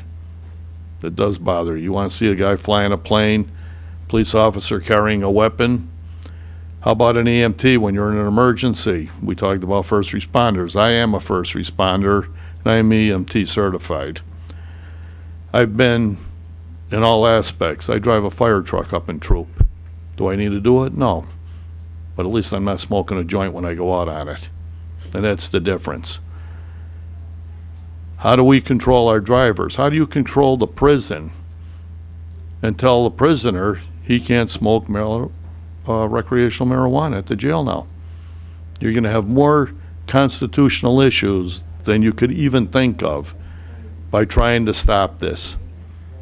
It does bother you. You want to see a guy flying a plane, police officer carrying a weapon? How about an EMT when you're in an emergency? We talked about first responders. I am a first responder, and I am EMT certified. I've been in all aspects. I drive a fire truck up in Troop. Do I need to do it? No. But at least I'm not smoking a joint when I go out on it. And that's the difference. How do we control our drivers? How do you control the prison and tell the prisoner he can't smoke mar- uh, recreational marijuana at the jail now? You're going to have more constitutional issues than you could even think of by trying to stop this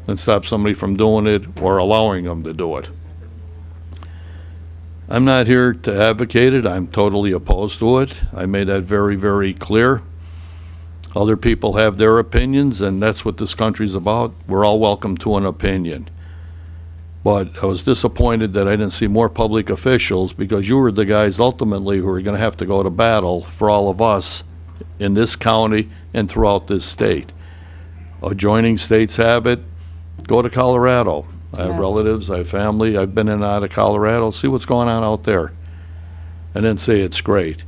and stop somebody from doing it or allowing them to do it. I'm not here to advocate it. I'm totally opposed to it. I made that very, very clear. Other people have their opinions, and that's what this country's about. We're all welcome to an opinion. But I was disappointed that I didn't see more public officials because you were the guys ultimately who are going to have to go to battle for all of us in this county and throughout this state. Adjoining states have it. Go to Colorado. I have Yes. relatives, I have family. I've been in and out of Colorado. See what's going on out there. And then say it's great.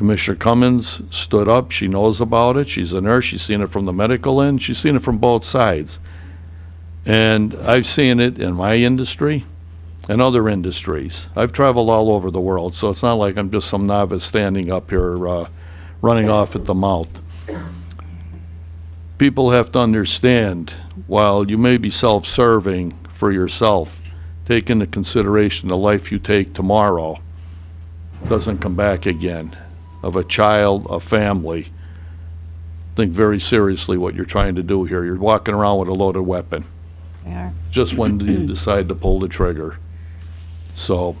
Commissioner Cummings stood up. She knows about it. She's a nurse. She's seen it from the medical end. She's seen it from both sides. And I've seen it in my industry and other industries. I've traveled all over the world, so it's not like I'm just some novice standing up here uh, running off at the mouth. People have to understand, while you may be self-serving for yourself, take into consideration the life you take tomorrow doesn't come back again, of a child, a family. Think very seriously what you're trying to do here. You're walking around with a loaded weapon. They are. just when you decide to pull the trigger. So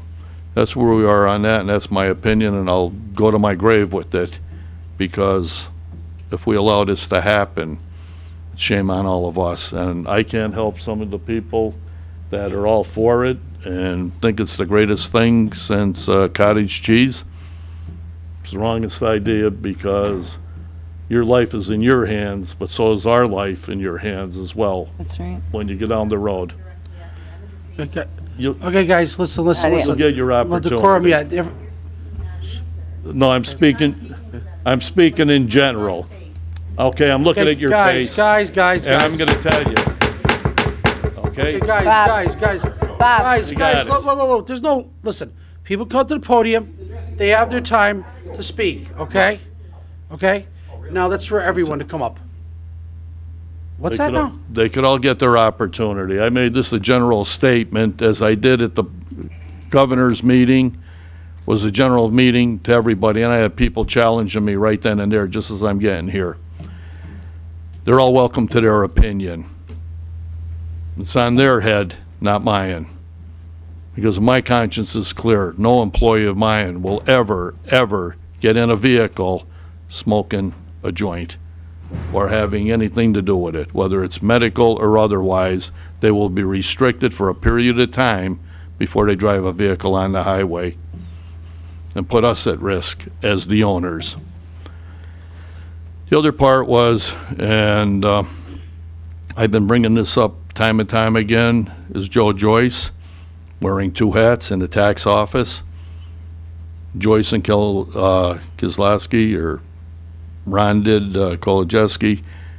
that's where we are on that, and that's my opinion, and I'll go to my grave with it, because if we allow this to happen, shame on all of us. And I can't help some of the people that are all for it and think it's the greatest thing since uh, cottage cheese. It's the idea because your life is in your hands, but so is our life in your hands as well That's right. when you get down the road. Okay, You, okay, guys, listen, listen, Yeah, listen. You'll get your Let Decorum, opportunity. yeah, if- no, I'm speaking, I'm speaking in general. Okay, I'm looking okay, at your guys, face. Guys, guys, And I'm gonna tell you. Okay? Okay, guys, Bob. guys, guys, Bob. guys, You got guys, it. whoa, whoa, whoa, whoa, there's no, listen, people come to the podium, they have their time to speak, okay? Okay? Now, that's for everyone to come up. What's They that could all- now? They could all get their opportunity. I made this a general statement, as I did at the governor's meeting, was a general meeting to everybody, and I had people challenging me right then and there, just as I'm getting here. They're all welcome to their opinion. It's on their head, not mine. Because my conscience is clear. No employee of mine will ever, ever get in a vehicle smoking a joint or having anything to do with it, whether it's medical or otherwise. They will be restricted for a period of time before they drive a vehicle on the highway and put us at risk as the owners. The other part was, and uh, I've been bringing this up time and time again, is Joe Joyce wearing two hats in the tax office. Joyce and Kel, uh, Kozlowski, or Ron did, uh,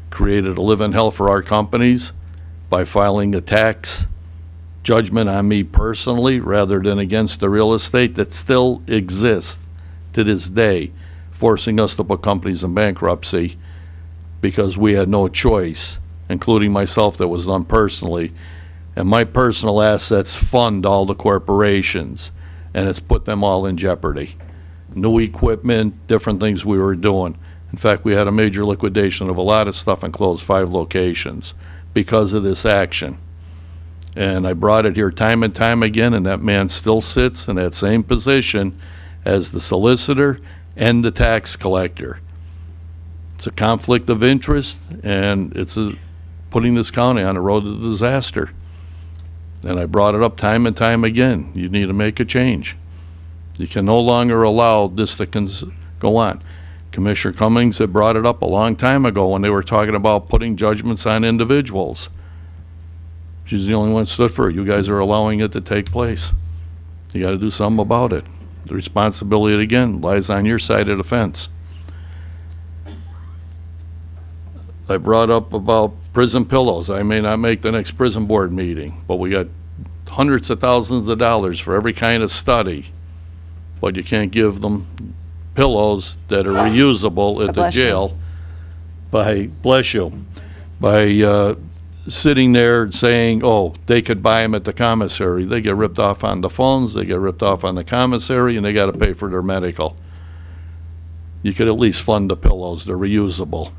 created a live-in hell for our companies by filing a tax judgment on me personally rather than against the real estate that still exists to this day, forcing us to put companies in bankruptcy because we had no choice, including myself that was done personally. And my personal assets fund all the corporations, and it's put them all in jeopardy. New equipment, different things we were doing. In fact, we had a major liquidation of a lot of stuff and closed five locations because of this action. And I brought it here time and time again, and that man still sits in that same position as the solicitor and the tax collector. It's a conflict of interest, and it's a, putting this county on the road to disaster. And I brought it up time and time again. You need to make a change. You can no longer allow this to go on. Commissioner Cummings had brought it up a long time ago when they were talking about putting judgments on individuals. She's the only one stood for it. You guys are allowing it to take place. You gotta do something about it. The responsibility, again, lies on your side of the fence. I brought up about prison pillows. I may not make the next prison board meeting, but we got hundreds of thousands of dollars for every kind of study. But you can't give them pillows that are reusable at the Bless you. jail by, bless you, by, uh, sitting there and saying, oh, they could buy them at the commissary. They get ripped off on the phones, they get ripped off on the commissary, and they gotta pay for their medical. You could at least fund the pillows, they're reusable.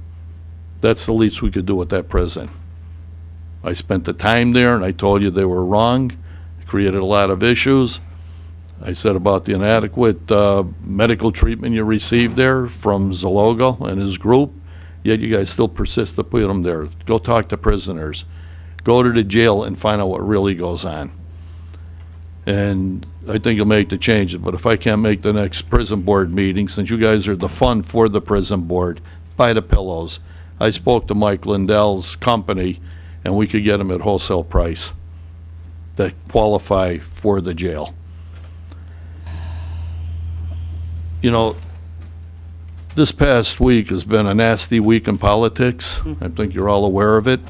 That's the least we could do at that prison. I spent the time there, and I told you they were wrong, It created a lot of issues. I said about the inadequate uh, medical treatment you received there from Zaloga and his group, yet you guys still persist to put them there. Go talk to prisoners. Go to the jail and find out what really goes on. And I think you'll make the changes, but if I can't make the next prison board meeting, since you guys are the fund for the prison board, buy the pillows. I spoke to Mike Lindell's company, and we could get them at wholesale price that qualify for the jail. You know, this past week has been a nasty week in politics. Mm-hmm. I think you're all aware of it.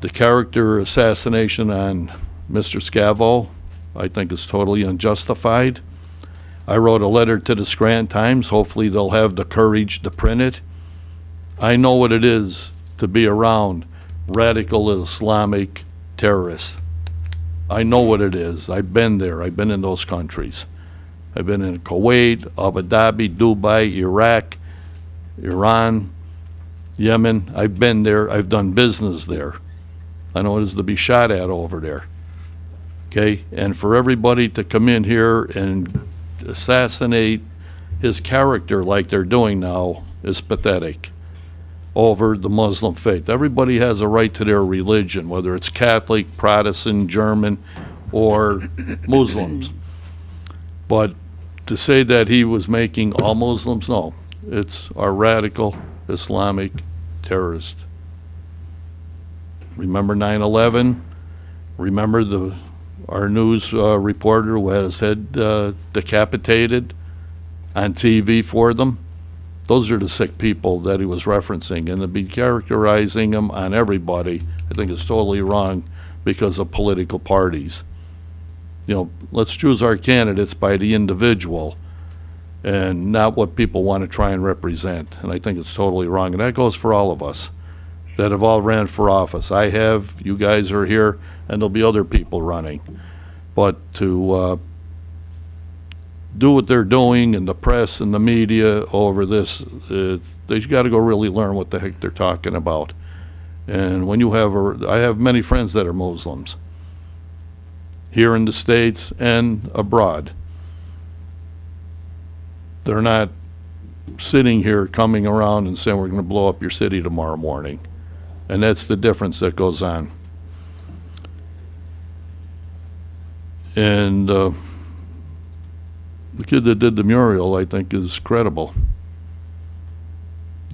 The character assassination on Mr. Scavo, I think is totally unjustified. I wrote a letter to the Scranton Times. Hopefully, they'll have the courage to print it. I know what it is to be around radical Islamic terrorists. I know what it is. I've been there. I've been in those countries. I've been in Kuwait, Abu Dhabi, Dubai, Iraq, Iran, Yemen. I've been there. I've done business there. I know what it is to be shot at over there. Okay? And for everybody to come in here and assassinate his character like they're doing now is pathetic over the Muslim faith. Everybody has a right to their religion, whether it's Catholic, Protestant, German, or Muslims. But to say that he was making all Muslims, no. It's our radical Islamic terrorist. Remember 9/11? Remember the, our news uh, reporter who had his head uh, decapitated on TV for them? Those are the sick people that he was referencing, and to be characterizing them on everybody, I think is totally wrong because of political parties. You know, let's choose our candidates by the individual and not what people want to try and represent. And I think it's totally wrong. And that goes for all of us that have all ran for office. I have, you guys are here, and there'll be other people running. But to uh, do what they're doing in the press and the media over this, uh, they've got to go really learn what the heck they're talking about. And when you have, a, I have many friends that are Muslims here in the States and abroad. They're not sitting here coming around and saying, we're going to blow up your city tomorrow morning. And that's the difference that goes on. And uh, the kid that did the mural, I think, is credible.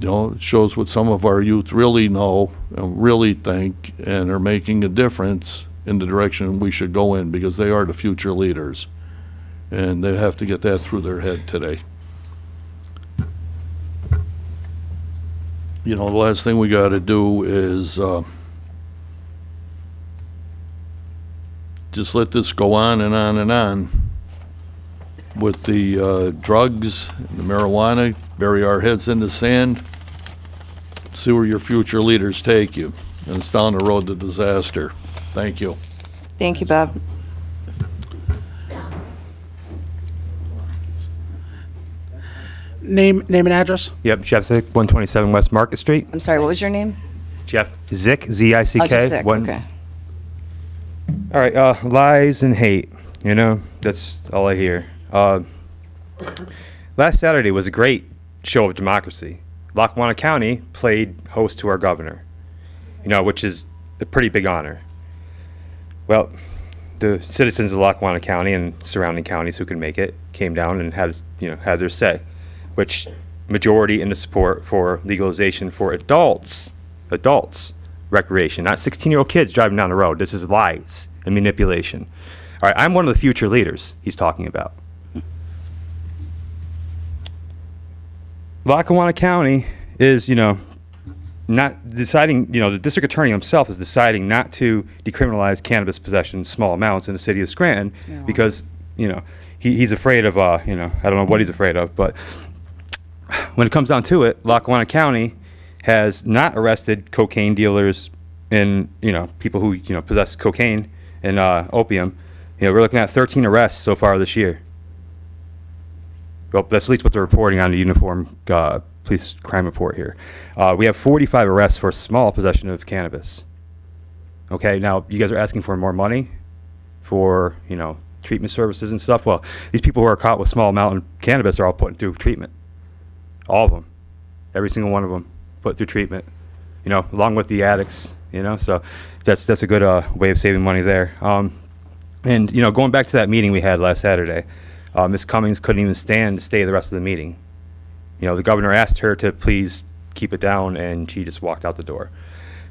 You know, it shows what some of our youth really know and really think and are making a difference in the direction we should go in because they are the future leaders. And they have to get that through their head today. You know, the last thing we got to do is uh, just let this go on and on and on with the uh, drugs, the marijuana, bury our heads in the sand, see where your future leaders take you. And it's down the road to disaster. Thank you. Thank you, Bob. Name, name and address? Yep, Jeff Zick, 127 West Market Street. I'm sorry, what was your name? Jeff Zick, Z-I-C-K. Oh, Jeff Zick, one- okay. All right, uh, lies and hate, you know, that's all I hear. Uh, last Saturday was a great show of democracy. Lackawanna County played host to our governor, you know, which is a pretty big honor. Well, the citizens of Lackawanna County and surrounding counties who could make it came down and had, you know, had their say, which majority in the support for legalization for adults, adults recreation, not 16-year-old kids driving down the road. This is lies and manipulation. All right, I'm one of the future leaders he's talking about. Lackawanna County is, you know, not deciding, you know, the district attorney himself is deciding not to decriminalize cannabis possession in small amounts in the city of Scranton because, you know, he, he's afraid of, uh, you know, I don't know what he's afraid of, but when it comes down to it, Lackawanna County has not arrested cocaine dealers and, you know, people who, you know, possess cocaine and uh, opium. You know, we're looking at 13 arrests so far this year. Well, that's at least what they're reporting on the uniform uh, police crime report here. Uh, we have 45 arrests for small possession of cannabis. Okay, now you guys are asking for more money for, you know, treatment services and stuff. Well, these people who are caught with small amount of cannabis are all put through treatment. All of them. Every single one of them put through treatment. You know, along with the addicts, you know, so that's that's a good uh, way of saving money there. Um, and, you know, going back to that meeting we had last Saturday, uh, Ms. Cummings couldn't even stand to stay the rest of the meeting. You know, the governor asked her to please keep it down, and she just walked out the door.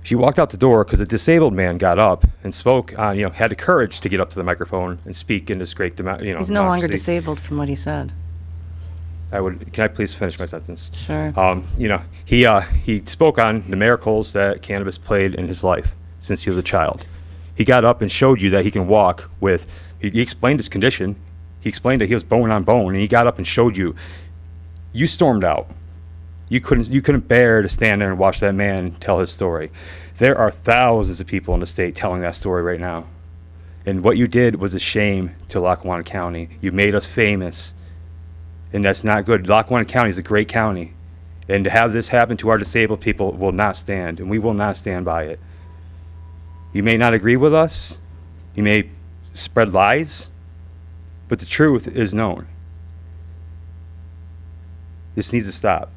She walked out the door because a disabled man got up and spoke, you know, had the courage to get up to the microphone and speak in this great, demo- you know, He's no longer disabled from what he said. I would, can I please finish my sentence? Sure. Um, you know, he, uh, he spoke on the miracles that cannabis played in his life since he was a child. He got up and showed you that he can walk with, he, he explained his condition. He explained that he was bone on bone, and he got up and showed you. You stormed out. You couldn't, you couldn't bear to stand there and watch that man tell his story. There are thousands of people in the state telling that story right now. And what you did was a shame to Lackawanna County. You made us famous and that's not good. Lackawanna County is a great county, And to have this happen to our disabled people will not stand, and we will not stand by it. You may not agree with us, you may spread lies, but the truth is known. This needs to stop.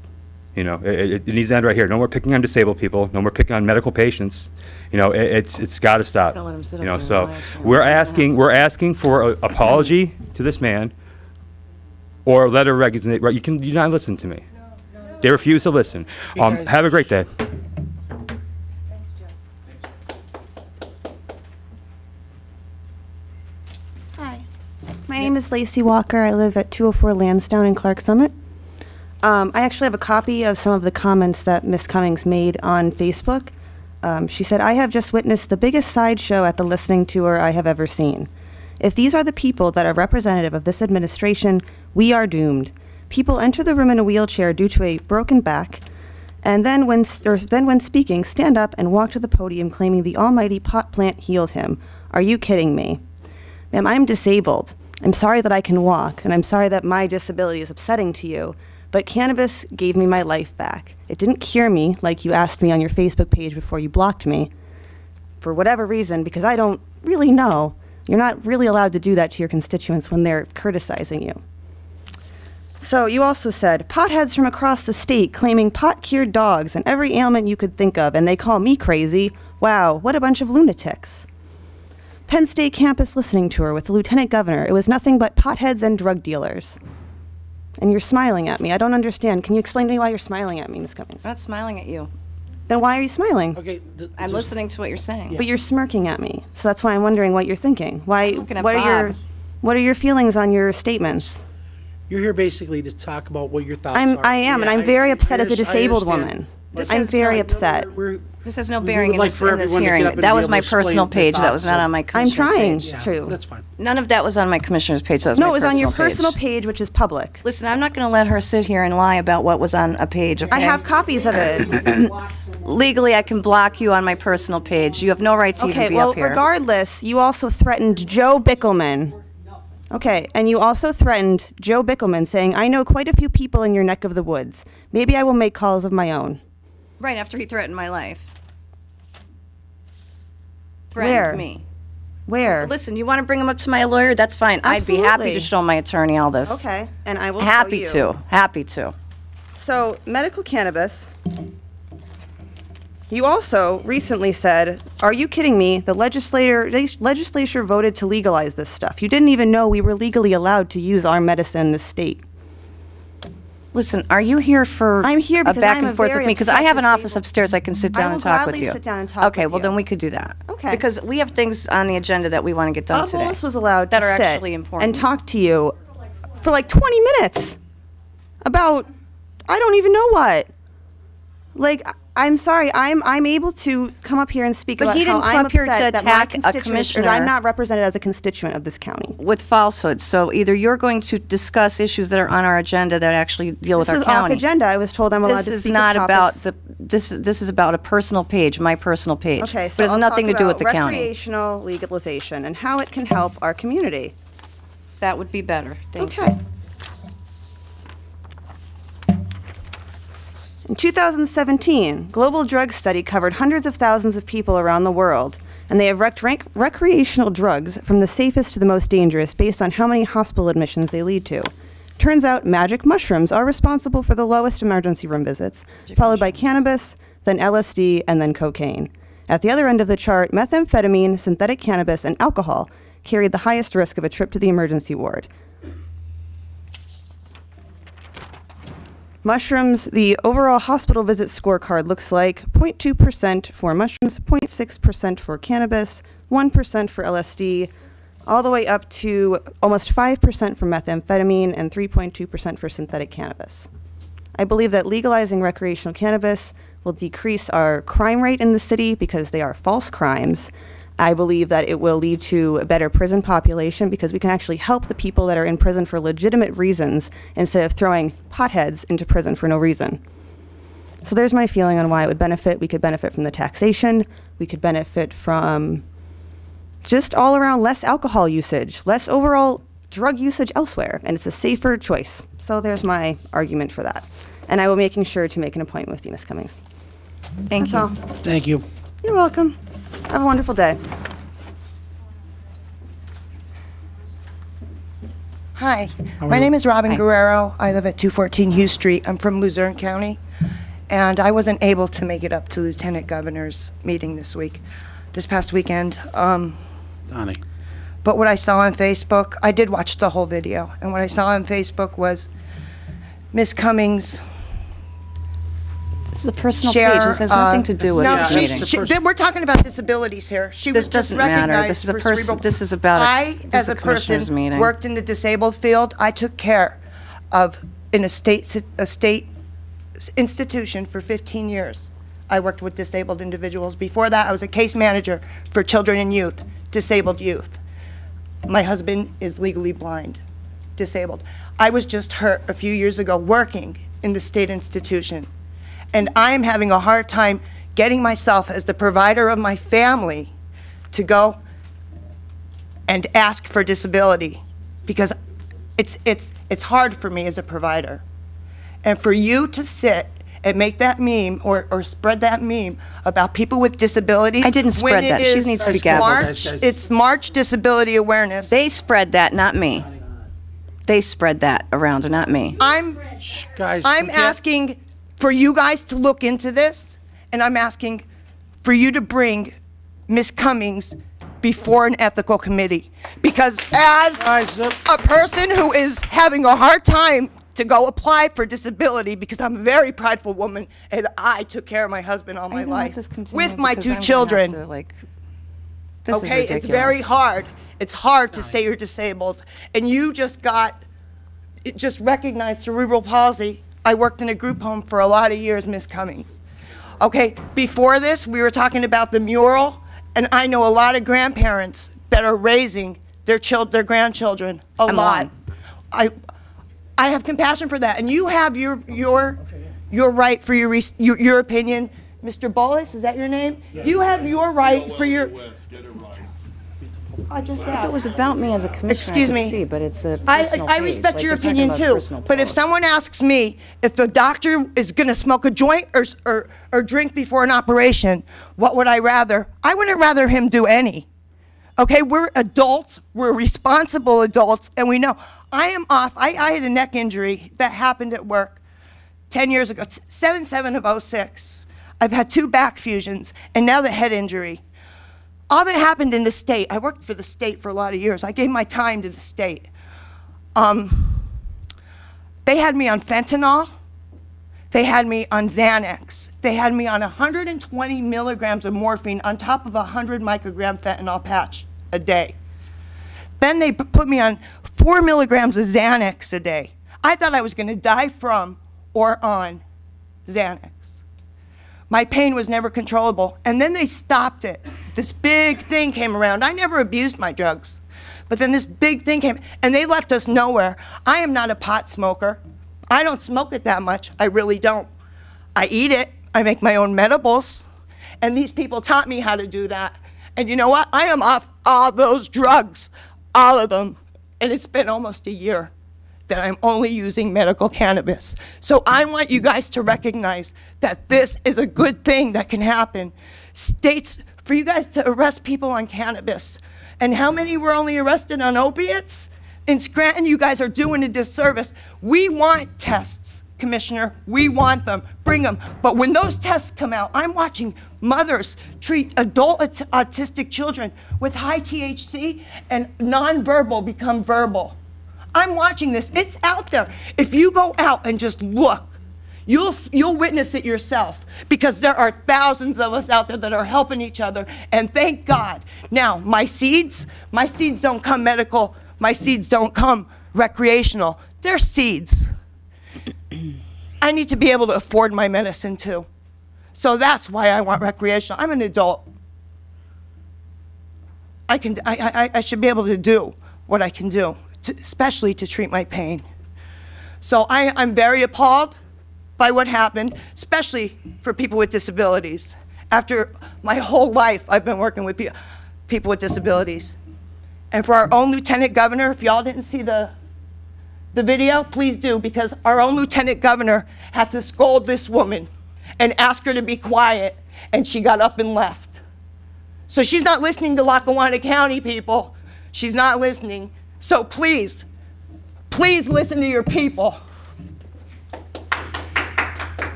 You know, it, it, needs to end right here. No more picking on disabled people. No more picking on medical patients. You know, it, it's it's got to stop. Don't let 'em sit You know, so we're asking we're asking for an apology to this man, or a letter of. Right? You can you not listen to me. They refuse to listen. Um, have a great day. Hi, my name is Lacey Walker. I live at 204 Lansdowne in Clarks Summit. Um, I actually have a copy of some of the comments that Ms. Cummings made on Facebook. Um, she said, I have just witnessed the biggest sideshow at the listening tour I have ever seen. If these are the people that are representative of this administration, we are doomed. People enter the room in a wheelchair due to a broken back, and then when, then when speaking, stand up and walk to the podium claiming the almighty pot plant healed him. Are you kidding me? Ma'am, I'm disabled. I'm sorry that I can walk, and I'm sorry that my disability is upsetting to you, but cannabis gave me my life back. It didn't cure me, like you asked me on your Facebook page before you blocked me. For whatever reason, because I don't really know, you're not really allowed to do that to your constituents when they're criticizing you. So you also said, potheads from across the state claiming pot cured dogs and every ailment you could think of, and they call me crazy. Wow, what a bunch of lunatics. Penn State campus listening tour with the lieutenant governor. It was nothing but potheads and drug dealers. And you're smiling at me. I don't understand. Can you explain to me why you're smiling at me, Ms. Cummings? I'm not smiling at you. Then why are you smiling? Okay. I'm listening to what you're saying. But you're smirking at me. So that's why I'm wondering what you're thinking. Why looking at what are your what are your feelings on your statements? You're here basically to talk about what your thoughts I'm are. I am and I'm I- very I upset as a disabled woman. This I'm has very no- upset. We're, This has no We bearing would in like this, for in this everyone to get hearing. up and That was able my to explain personal their page. That was thoughts, not so- on my commissioner's page. I'm commissioner's trying page. to. That's fine. None of that was on my commissioner's page. That was No, my it was on your personal personal page. page, which is public. Listen, I'm not going to let her sit here and lie about what was on a page, okay? I have copies of it. Legally, I can block you on my personal page. You have no right to even Okay, be well, up here. regardless, you also threatened Joe Bickelman. Okay, and you also threatened Joe Bickelman, saying, I know quite a few people in your neck of the woods. Maybe I will make calls of my own. Right after he threatened my life. Where? Me. Where? Listen, you want to bring him up to my lawyer? That's fine. I'd be happy to show my attorney all this. Okay, and I will show Happy you. to. Happy to. So, medical cannabis. You also recently said, "Are you kidding me? The legislator legislature voted to legalize this stuff. You didn't even know we were legally allowed to use our medicine in this state." Listen, are you here for I'm here a back I'm and a forth with me? Because I have an office upstairs. I can sit down and talk with you. sit down and talk okay, with well you. then we could do that. Okay. Because we have things on the agenda that we want to get done Bob today. Bolus was allowed that to are sit actually important. and talk to you for like 20 minutes about I don't even know what. Like I'm sorry, I'm I'm able to come up here and speak But about he how didn't come I'm up here to upset that attack a commissioner. I'm not represented as a constituent of this county. with falsehoods. So either you're going to discuss issues that are on our agenda that actually deal with our county. This our is off county. agenda. I was told I'm allowed This to is speak of not about the. This this is about a personal page, my personal page. Okay, so but it has I'll nothing to talk do with about the county. recreational legalization and how it can help our community. That would be better. Thank okay. In 2017, Global Drug Study covered hundreds of thousands of people around the world, and they have ranked rank recreational drugs from the safest to the most dangerous based on how many hospital admissions they lead to. Turns out magic mushrooms are responsible for the lowest emergency room visits, followed by cannabis, then LSD, and then cocaine. At the other end of the chart, methamphetamine, synthetic cannabis, and alcohol carried the highest risk of a trip to the emergency ward. Mushrooms, the overall hospital visit scorecard looks like 0.2% for mushrooms, 0.6% for cannabis, 1% for LSD, all the way up to almost 5% for methamphetamine and 3.2% for synthetic cannabis. I believe that legalizing recreational cannabis will decrease our crime rate in the city because they are false crimes. I believe that it will lead to a better prison population because we can actually help the people that are in prison for legitimate reasons instead of throwing potheads into prison for no reason. So there's my feeling on why it would benefit. We could benefit from the taxation. We could benefit from just all around less alcohol usage, less overall drug usage elsewhere, and it's a safer choice. So there's my argument for that. and I will be making sure to make an appointment with you, Ms. Cummings. Thank That's you. all. Thank you. You're welcome. Have a wonderful day. Hi, my name is Robin Hi. Guerrero. I live at 214 Hugh Street. I'm from Luzerne County, and I wasn't able to make it up to Lieutenant Governor's meeting this week, this past weekend. Um, Donnie. but what I saw on Facebook, I did watch the whole video, and what I saw on Facebook was Miss Cummings This is a personal share. page. This has nothing uh, to do with no, this she- meeting. she- th- we're talking about disabilities here. She This was just doesn't matter. This is a person- this is about a- I, this as a a person, meeting. worked in the disabled field. I took care of in a state a state institution for 15 years. I worked with disabled individuals. Before that, I was a case manager for children and youth, disabled youth. My husband is legally blind, disabled. I was just hurt a few years ago working in the state institution. And I am having a hard time getting myself as the provider of my family to go and ask for disability because it's, it's, it's hard for me as a provider. And for you to sit and make that meme or, or spread that meme about people with disabilities. I didn't spread that. She needs to be gaveled. March, it's March Disability Awareness. They spread that, not me. They spread that around, not me. I'm, Guys, I'm we can't- asking for you guys to look into this, and I'm asking for you to bring Ms. Cummings before an ethical committee. Because as a person who is having a hard time to go apply for disability, because I'm a very prideful woman, and I took care of my husband all my life with my two I'm children. to, like, this is okay, it's very hard. It's hard to say you're disabled, and you just got it just recognized cerebral palsy. I worked in a group home for a lot of years, Miss Cummings. Okay, before this, we were talking about the mural, and I know a lot of grandparents that are raising their child, their grandchildren a I'm lot. on. I, I have compassion for that, and you have your your your right for your your, your opinion, Mr. Bolus. Is that your name? You have your right for your. I just If it was about me as a commissioner, Excuse I me. could see, but it's a I, personal I page, respect like your they're talking opinion about too, personal but if posts. someone asks me if the doctor is going to smoke a joint or, s- or, or drink before an operation, what would I rather? I wouldn't rather him do any. Okay, we're adults, we're responsible adults, and we know. I am off. I, I had a neck injury that happened at work 10 years ago, 7 7 of 06. I've had two back fusions, and now the head injury. All that happened in the state, I worked for the state for a lot of years. I gave my time to the state. Um, they had me on fentanyl. They had me on Xanax. They had me on 120 milligrams of morphine on top of a 100 microgram fentanyl patch a day. Then they put me on four milligrams of Xanax a day. I thought I was going to die from or on Xanax. My pain was never controllable. And then they stopped it. This big thing came around. I never abused my drugs. But then this big thing came, and they left us nowhere. I am not a pot smoker. I don't smoke it that much. I really don't. I eat it. I make my own medibles. And these people taught me how to do that. And you know what? I am off all those drugs, all of them. And it's been almost a year that I'm only using medical cannabis. So I want you guys to recognize that this is a good thing that can happen. States, for you guys to arrest people on cannabis. And how many were only arrested on opiates? In Scranton, you guys are doing a disservice. We want tests, Commissioner. We want them. Bring them. But when those tests come out, I'm watching mothers treat adult aut- autistic children with high THC and nonverbal become verbal. I'm watching this. It's out there. If you go out and just look, you'll you'll witness it yourself because there are thousands of us out there that are helping each other and thank God. Now, my seeds, my seeds don't come medical. My seeds don't come recreational. They're seeds. I need to be able to afford my medicine too. So that's why I want recreational. I'm an adult. I can I, I, I should be able to do what I can do, to, especially to treat my pain. So I, I'm very appalled by what happened, especially for people with disabilities. After my whole life, I've been working with pe- people with disabilities. And for our own lieutenant governor, if y'all didn't see the the video, please do, because our own lieutenant governor had to scold this woman and ask her to be quiet, and she got up and left. So she's not listening to Lackawanna County people. She's not listening. So please, please listen to your people.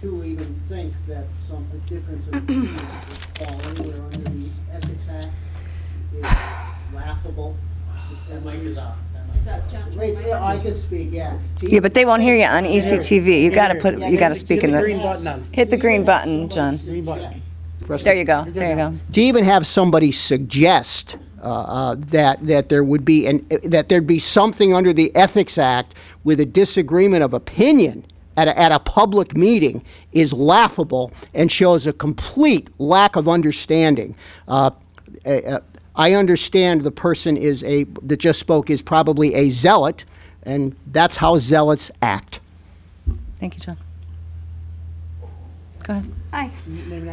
to even think that some a difference of opinion would fall anywhere under the Ethics Act is laughable. to say the least. Wait, yeah, I can speak, yeah. Yeah, but they won't hear you on ECTV. You gotta put, you gotta speak in the the. green button on. Hit the green button, John. Green button. Press There it. you go, there you go. To even have somebody suggest uh, uh, that, that there would be, an that there'd be something under the Ethics Act with a disagreement of opinion at a, at a public meeting is laughable and shows a complete lack of understanding. Uh, I understand the person is a, that just spoke is probably a zealot, and that's how zealots act. Thank you, John. Go ahead. Hi.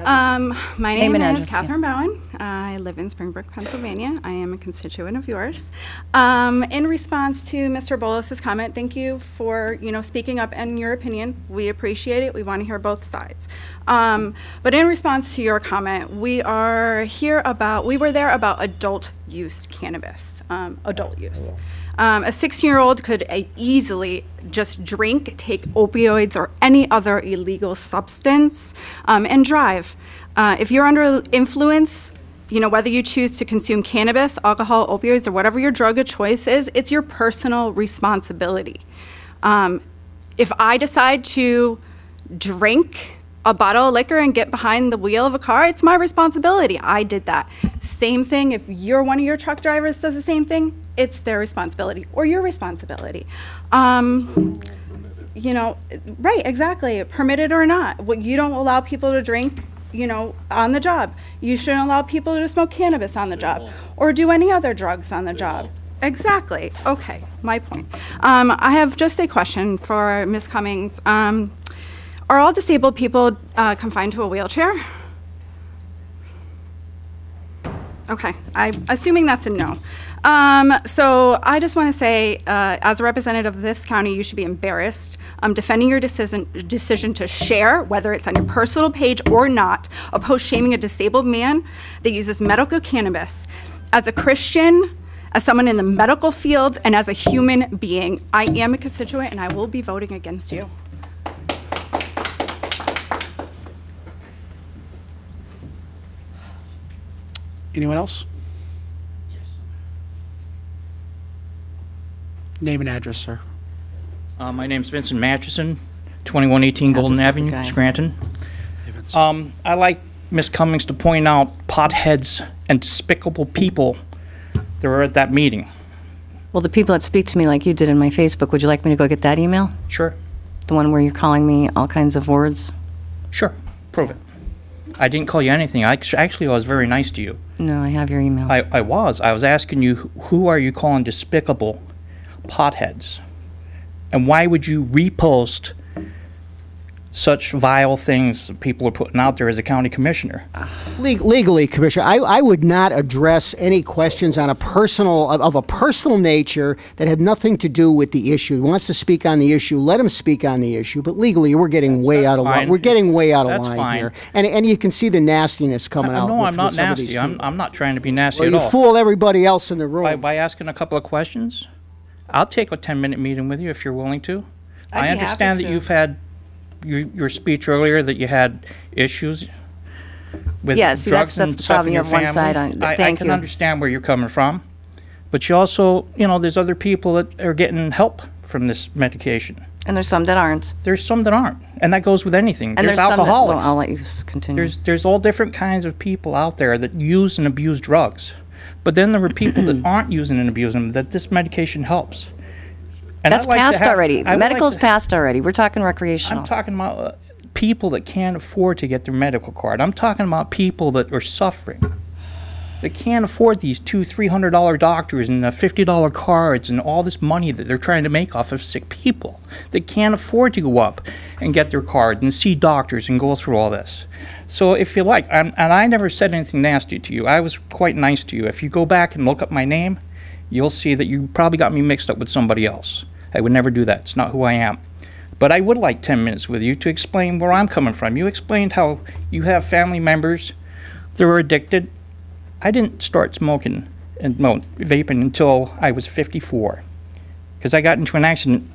Um, my Name name, is address, yeah. Catherine Bowen. I live in Springbrook, Pennsylvania. I am a constituent of yours. Um, in response to Mr. Bolus's comment, thank you for you know speaking up and your opinion. We appreciate it. We want to hear both sides. Um, but in response to your comment, we are here about we were there about adult use cannabis, um, adult use. Um, a 16 year old could uh, easily just drink, take opioids, or any other illegal substance um, and drive. Uh, if you're under influence, you know, whether you choose to consume cannabis, alcohol, opioids, or whatever your drug of choice is, it's your personal responsibility. Um, if I decide to drink a bottle of liquor and get behind the wheel of a car, it's my responsibility. I did that. Same thing if you're one of your truck drivers does the same thing, it's their responsibility or your responsibility. Um, you know, right, exactly, permitted or not. What you don't allow people to drink, you know, on the job. You shouldn't allow people to smoke cannabis on the job or do any other drugs on the job. Exactly. Okay, my point. Um, I have just a question for Ms. Cummings. Um, are all disabled people uh, confined to a wheelchair? Okay, I'm assuming that's a no. Um, so I just want to say, uh, as a representative of this county, you should be embarrassed um, defending your decision decision to share, whether it's on your personal page or not, a post shaming a disabled man that uses medical cannabis. As a Christian, as someone in the medical field, and as a human being, I am a constituent, and I will be voting against you. Anyone else? Yes. Name and address, sir. Uh, my name's Vincent Matchison, 2118 Golden this Avenue, guy. Scranton. Um, I like Ms. Cummings to point out potheads and despicable people that were at that meeting. Well, the people that speak to me like you did in my Facebook, would you like me to go get that email? Sure. The one where you're calling me all kinds of words? Sure, prove it. I didn't call you anything. I actually I was very nice to you. No, I have your email. I, I was. I was asking you, who are you calling despicable potheads? And why would you repost such vile things people are putting out there as a county commissioner? Leg- Legally, Commissioner, I, I would not address any questions on a personal, of, of a personal nature that have nothing to do with the issue. He wants to speak on the issue, let him speak on the issue, but legally, we're getting way out of line. fine. We're getting way out of That's line fine. here. And, and you can see the nastiness coming out no, with, I'm not with some of nasty. I'm. I'm not trying to be nasty Well, at you all. fool everybody else in the room. By, by asking a couple of questions, I'll take a 10 minute meeting with you if you're willing to. I'd I be happy understand that you've had your, your speech earlier that you had issues with Yeah, see, drugs that's- that's and the stuff problem. in You your have one family. side on- I, I thank can you. understand where you're coming from, but you also, you know, there's other people that are getting help from this medication. And there's some that aren't. There's some that aren't, and that goes with anything. And there's, some that- well, alcoholics. I'll let you s- continue. There's there's all different kinds of people out there that use and abuse drugs, but then there are people that aren't using and abusing them that this medication helps. And That's like passed have- already. I would like Medical's to- passed already. We're talking recreational. I'm talking about uh, people that can't afford to get their medical card. I'm talking about people that are suffering. They can't afford these two, three hundred dollar doctors and the fifty dollar cards and all this money that they're trying to make off of sick people. They can't afford to go up and get their card and see doctors and go through all this. So if you like, I'm, and I never said anything nasty to you. I was quite nice to you. If you go back and look up my name, you'll see that you probably got me mixed up with somebody else. I would never do that. It's not who I am. But I would like 10 minutes with you to explain where I'm coming from. You explained how you have family members that are addicted. I didn't start smoking and well, vaping until I was 54 because I got into an accident,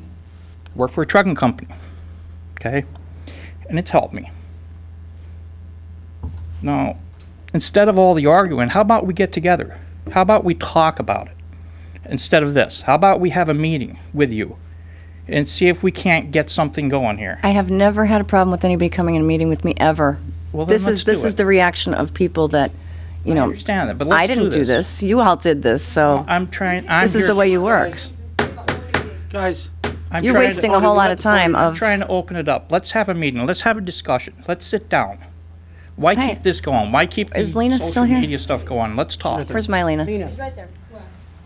worked for a trucking company, okay? And it's helped me. Now, instead of all the arguing, how about we get together? How about we talk about it? Instead of this, how about we have a meeting with you and see if we can't get something going here? I have never had a problem with anybody coming and meeting with me ever. Well, This is, this do is the reaction of people that, you I know. understand that, but I let's do didn't do this. this. You all did this, so. I'm trying, I'm This is the way you work. Guys. I'm You're trying to- wasting a whole lot of time I'm trying to open it up. Let's have a meeting. Let's have a discussion. Let's sit down. Why Hey. keep this going? Why keep the Is Lena still social here? media stuff going? Let's talk. Where's my Lena?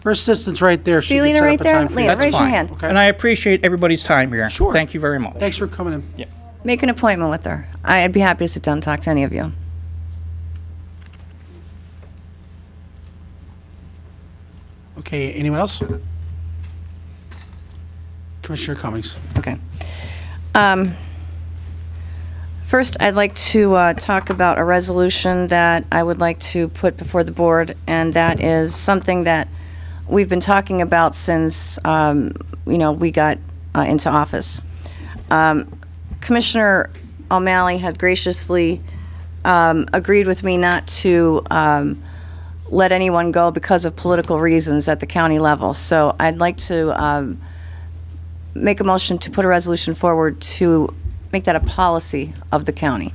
Her assistant's right there. She See can Lena set right up a there? time for you. Lena, raise your hand. Okay. And I appreciate everybody's time here. Sure. Thank you very much. Thanks for coming in. Yeah. Make an appointment with her. I'd be happy to sit down and talk to any of you. Okay, anyone else? Commissioner Cummings. Okay. Um, First, I'd like to uh, talk about a resolution that I would like to put before the board, and that is something that we've been talking about since, um, you know, we got uh, into office. Um, Commissioner O'Malley had graciously um, agreed with me not to um, let anyone go because of political reasons at the county level. So I'd like to um, make a motion to put a resolution forward to make that a policy of the county.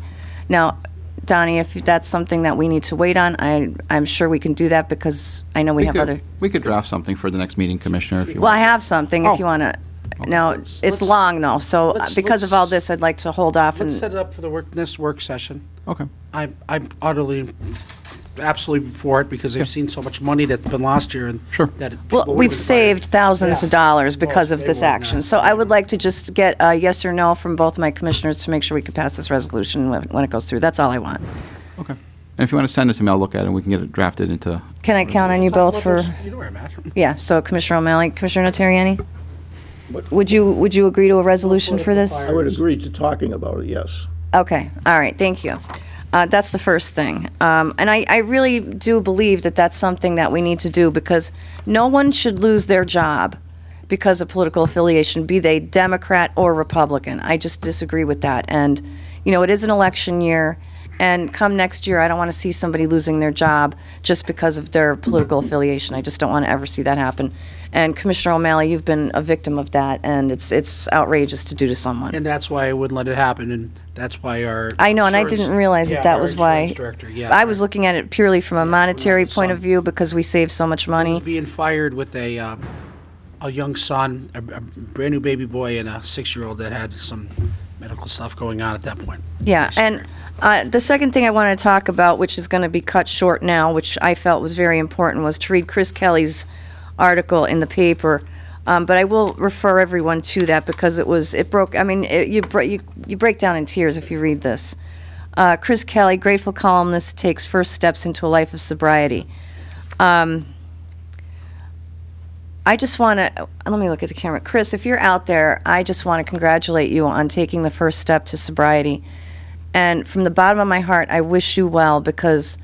Now, Donnie, if that's something that we need to wait on, I, I'm sure we can do that because I know we have could- other, We could draft something for the next meeting, Commissioner, if you well, I want. have something if you want to, now, it's long though, so uh, let's- because of all let's- this, I'd like to hold off and. Let's set it up for the work, next work session. Okay. I'm, I'm utterly, absolutely for it because they've seen so much money that's been lost here and. Sure. That. Well, we've saved thousands of dollars because of this action. that. So I would like to just get a yes or no from both of my commissioners to make sure we can pass this resolution when when it goes through. That's all I want. Okay. And if you want to send it to me, I'll look at it, and we can get it drafted into, Can I count on you both for? You know where I'm at. Yeah, so Commissioner O'Malley, Commissioner Notarianni? Would you, would you agree to a resolution for this? I would agree to talking about it, yes. Okay, all right, thank you. Uh, That's the first thing. Um, And I, I really do believe that that's something that we need to do because no one should lose their job because of political affiliation, be they Democrat or Republican. I just disagree with that. And, you know, it is an election year, and come next year, I don't want to see somebody losing their job just because of their political affiliation. I just don't want to ever see that happen. And Commissioner O'Malley, you've been a victim of that, and it's, it's outrageous to do to someone. And that's why I wouldn't let it happen, and that's why our. I know, and I didn't realize Yeah, that that our was why. insurance Director, yeah. I was looking at it purely from a monetary point of view because we save so much money. being fired with a, uh, a young son, a, a brand-new baby boy, and a six-year-old that had some medical stuff going on at that point. Yeah, and uh, the second thing I want to talk about, which is going to be cut short now, which I felt was very important, was to read Chris Kelly's article in the paper. Um, but I will refer everyone to that because it was it broke. I mean, it, you, you you break down in tears if you read this. Uh, Chris Kelly, grateful columnist, takes first steps into a life of sobriety. Um, I just want to, let me look at the camera. Chris, if you're out there, I just want to congratulate you on taking the first step to sobriety. And from the bottom of my heart, I wish you well because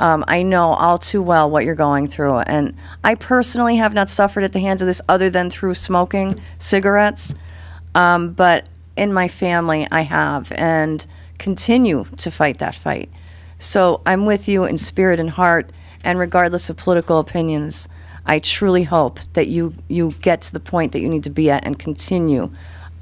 um, I know all too well what you're going through. And I personally have not suffered at the hands of this other than through smoking cigarettes. Um, but in my family, I have and continue to fight that fight. So I'm with you in spirit and heart, and regardless of political opinions, I truly hope that you, you get to the point that you need to be at and continue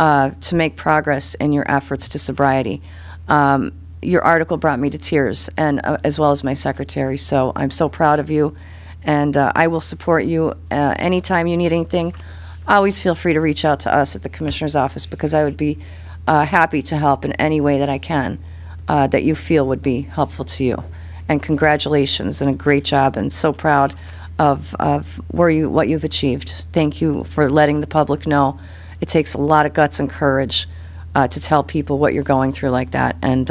uh, to make progress in your efforts to sobriety. Um, your article brought me to tears, and uh, as well as my secretary. So I'm so proud of you, and uh, I will support you uh, anytime you need anything. Always feel free to reach out to us at the commissioner's office because I would be uh, happy to help in any way that I can uh, that you feel would be helpful to you. And congratulations and a great job, and so proud of, of where you what you've achieved. Thank you for letting the public know. It takes a lot of guts and courage uh, to tell people what you're going through like that, and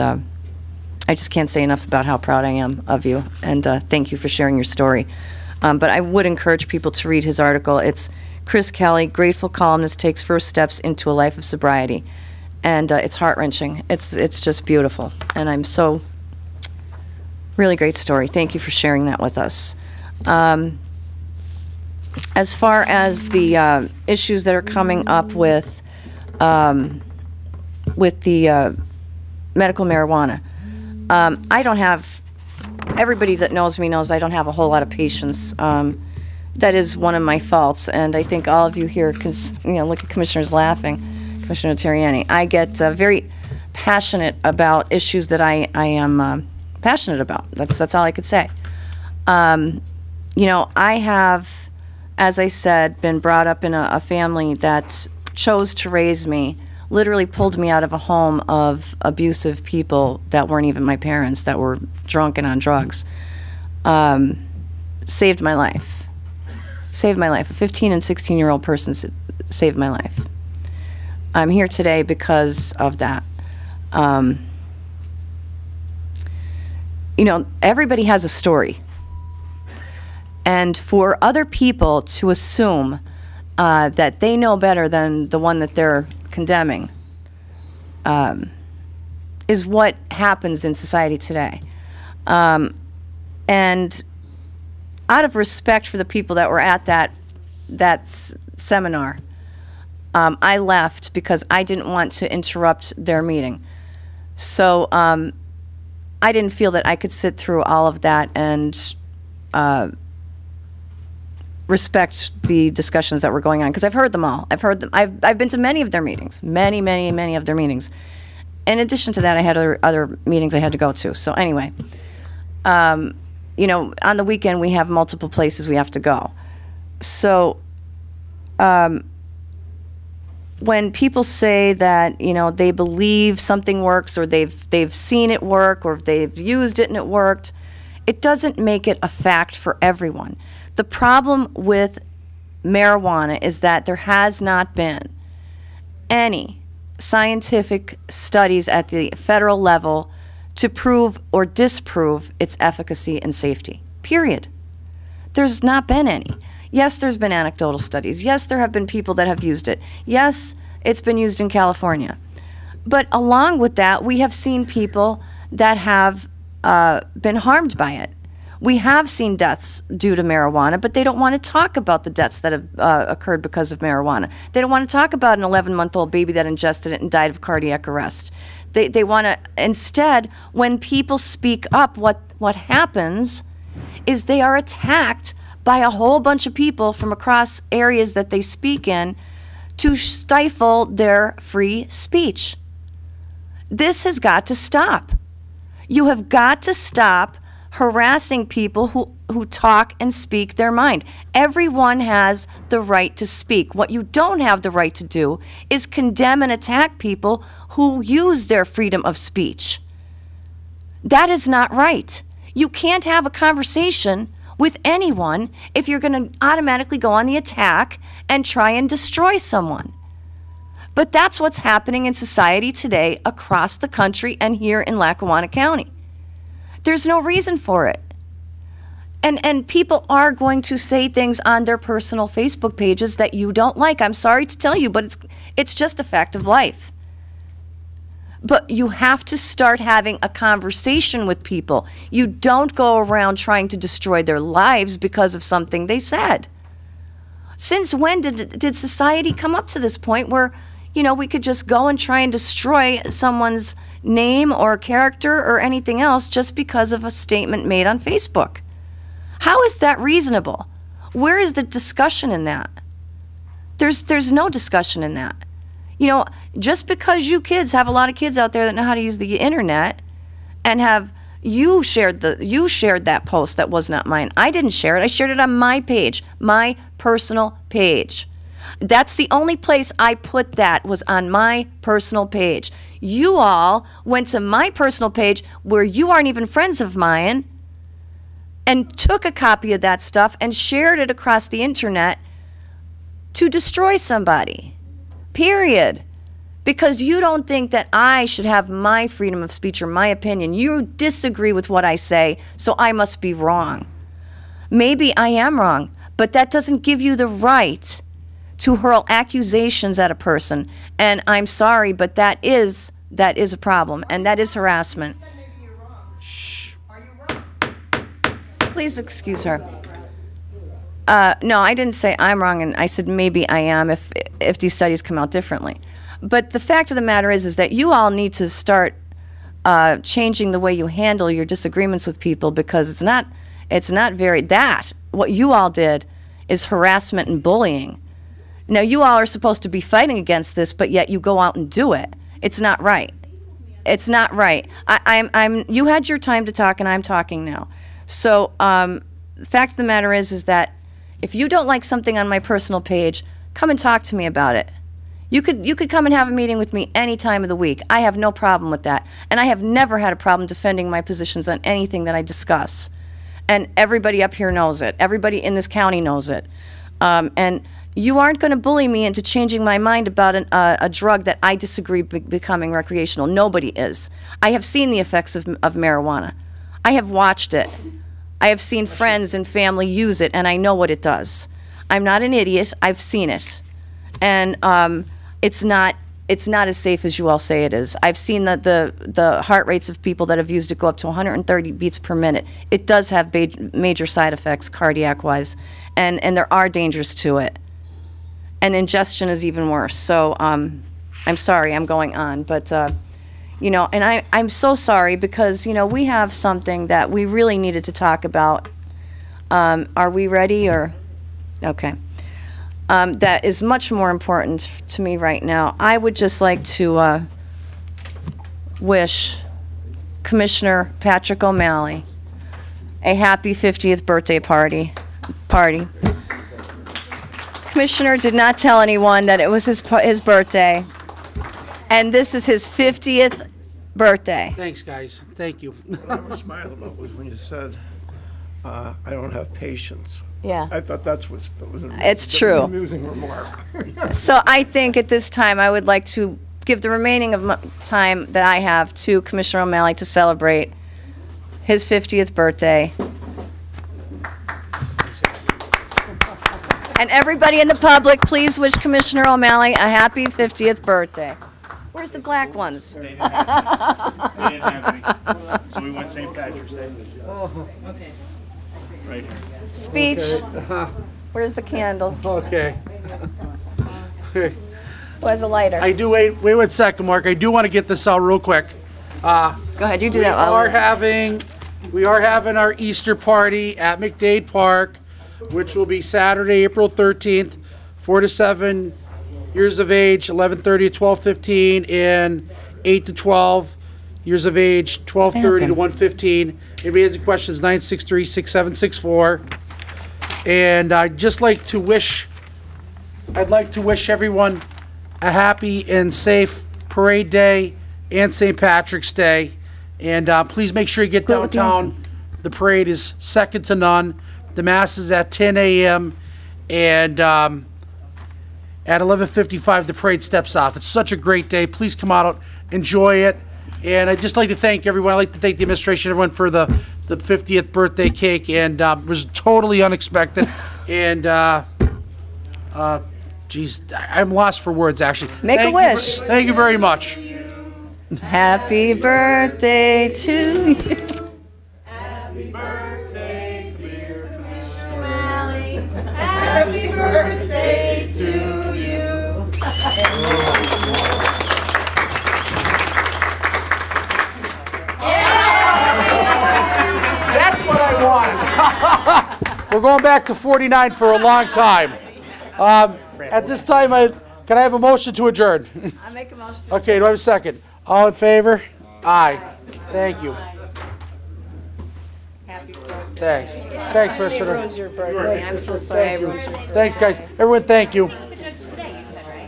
I just can't say enough about how proud I am of you. And uh, thank you for sharing your story. Um, but I would encourage people to read his article. It's Chris Kelly, grateful columnist, takes first steps into a life of sobriety, and uh, it's heart wrenching. It's it's just beautiful, and I'm so really great story. Thank you for sharing that with us. Um, as far as the uh, issues that are coming up with um, with the uh, medical marijuana, um, I don't have. Everybody that knows me knows I don't have a whole lot of patience. Um, that is one of my faults, and I think all of you here, cons- you know, look at commissioners laughing, Commissioner Terriani. I get uh, very passionate about issues that I I am uh, passionate about. That's that's all I could say. Um, you know, I have, as I said, been brought up in a, a family that chose to raise me, literally pulled me out of a home of abusive people that weren't even my parents, that were drunk and on drugs. Um, saved my life. Saved my life. A 15 and 16 year old person saved my life. I'm here today because of that. Um, you know, everybody has a story. And for other people to assume uh, that they know better than the one that they're condemning um, is what happens in society today. Um, and out of respect for the people that were at that that seminar, um, I left because I didn't want to interrupt their meeting. So um, I didn't feel that I could sit through all of that and uh, respect the discussions that were going on because I've heard them all. I've heard them. I've I've been to many of their meetings, many, many, many of their meetings. In addition to that, I had other other meetings I had to go to. So anyway, um, you know, on the weekend we have multiple places we have to go. So. Um, when people say that you know they believe something works or they've they've seen it work or they've used it and it worked it doesn't make it a fact for everyone the problem with marijuana is that there has not been any scientific studies at the federal level to prove or disprove its efficacy and safety period there's not been any. Yes, there's been anecdotal studies. Yes, there have been people that have used it. Yes, it's been used in California. But along with that, we have seen people that have uh, been harmed by it. We have seen deaths due to marijuana, but they don't want to talk about the deaths that have uh, occurred because of marijuana. They don't want to talk about an 11 month old baby that ingested it and died of cardiac arrest. They, they want to, instead, when people speak up, what, what happens is they are attacked by a whole bunch of people from across areas that they speak in to stifle their free speech. This has got to stop. You have got to stop harassing people who, who talk and speak their mind. Everyone has the right to speak. What you don't have the right to do is condemn and attack people who use their freedom of speech. That is not right. You can't have a conversation with anyone if you're going to automatically go on the attack and try and destroy someone. But that's what's happening in society today across the country and here in Lackawanna County. There's no reason for it. And, and people are going to say things on their personal Facebook pages that you don't like. I'm sorry to tell you, but it's, it's just a fact of life. But you have to start having a conversation with people. You don't go around trying to destroy their lives because of something they said. Since when did, did society come up to this point where, you know, we could just go and try and destroy someone's name or character or anything else just because of a statement made on Facebook? How is that reasonable? Where is the discussion in that? There's, there's no discussion in that. You know, just because you kids have a lot of kids out there that know how to use the internet and have you shared the you shared that post that was not mine. I didn't share it. I shared it on my page, my personal page. That's the only place I put that was on my personal page. You all went to my personal page where you aren't even friends of mine and took a copy of that stuff and shared it across the internet to destroy somebody. Period. Because you don't think that I should have my freedom of speech or my opinion. You disagree with what I say, so I must be wrong. Maybe I am wrong, but that doesn't give you the right to hurl accusations at a person. And I'm sorry, but that is that is a problem, and that is harassment. Shh. Please excuse her. Uh, no, I didn't say I'm wrong, and I said maybe I am if if these studies come out differently. But the fact of the matter is, is that you all need to start uh, changing the way you handle your disagreements with people because it's not it's not very that what you all did is harassment and bullying. Now you all are supposed to be fighting against this, but yet you go out and do it. It's not right. It's not right. I, I'm I'm you had your time to talk, and I'm talking now. So um, the fact of the matter is, is that if you don't like something on my personal page, come and talk to me about it. You could you could come and have a meeting with me any time of the week. I have no problem with that. And I have never had a problem defending my positions on anything that I discuss. And everybody up here knows it. Everybody in this county knows it. Um, and you aren't going to bully me into changing my mind about an, uh, a drug that I disagree be becoming recreational. Nobody is. I have seen the effects of, of marijuana. I have watched it. I have seen friends and family use it, and I know what it does. I'm not an idiot. I've seen it, and um, it's not it's not as safe as you all say it is. I've seen the, the the heart rates of people that have used it go up to 130 beats per minute. It does have major side effects, cardiac wise, and and there are dangers to it. And ingestion is even worse. So um, I'm sorry, I'm going on, but. Uh, you know, and I, I'm so sorry because, you know, we have something that we really needed to talk about. Um, are we ready or? Okay. Um, that is much more important to me right now. I would just like to uh, wish Commissioner Patrick O'Malley a happy 50th birthday party. Party. Commissioner did not tell anyone that it was his, his birthday. And this is his 50th birthday. Thanks, guys. Thank you. What I was smiling about was when you said, uh, I don't have patience. Yeah. I thought that's was, that was an It's that true. an amusing remark. So I think at this time, I would like to give the remaining of my time that I have to Commissioner O'Malley to celebrate his 50th birthday. And everybody in the public, please wish Commissioner O'Malley a happy 50th birthday. Where's the black ones? They didn't have any. They didn't have any. So we went St. Patrick's Day. Okay. Right here. Speech. Okay. Where's the candles? Okay. Who has a lighter? I do, wait, wait one second, Mark. I do want to get this out real quick. Uh, Go ahead, you do we that. I'll- are having, we are having our Easter party at McDade Park, which will be Saturday, April 13th, 4 to 7 years of age, 11:30 to 12:15, and 8 to 12 years of age, 12:30 to 1:15. Anybody has any questions, 963-6764. And I'd just like to wish, I'd like to wish everyone a happy and safe parade day and St. Patrick's Day. And uh, please make sure you get downtown. The parade is second to none. The mass is at 10 a.m. and um, at 11:55 the parade steps off. It's such a great day. Please come out, enjoy it. And I'd just like to thank everyone. I'd like to thank the administration, everyone for the, the 50th birthday cake, and uh, it was totally unexpected. and uh, uh, geez, I- I'm lost for words actually. Make a Thank you wish. thank you very much. Happy birthday to you. We're going back to 49 for a long time. Um, at this time, I can I have a motion to adjourn? I make a motion. Okay, do I have a second? All in favor? Aye. Thank you. Thanks. Thanks, I Commissioner. ruined your birthday. I'm so sorry I ruined your Thanks, guys. Everyone, thank you.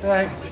Thanks.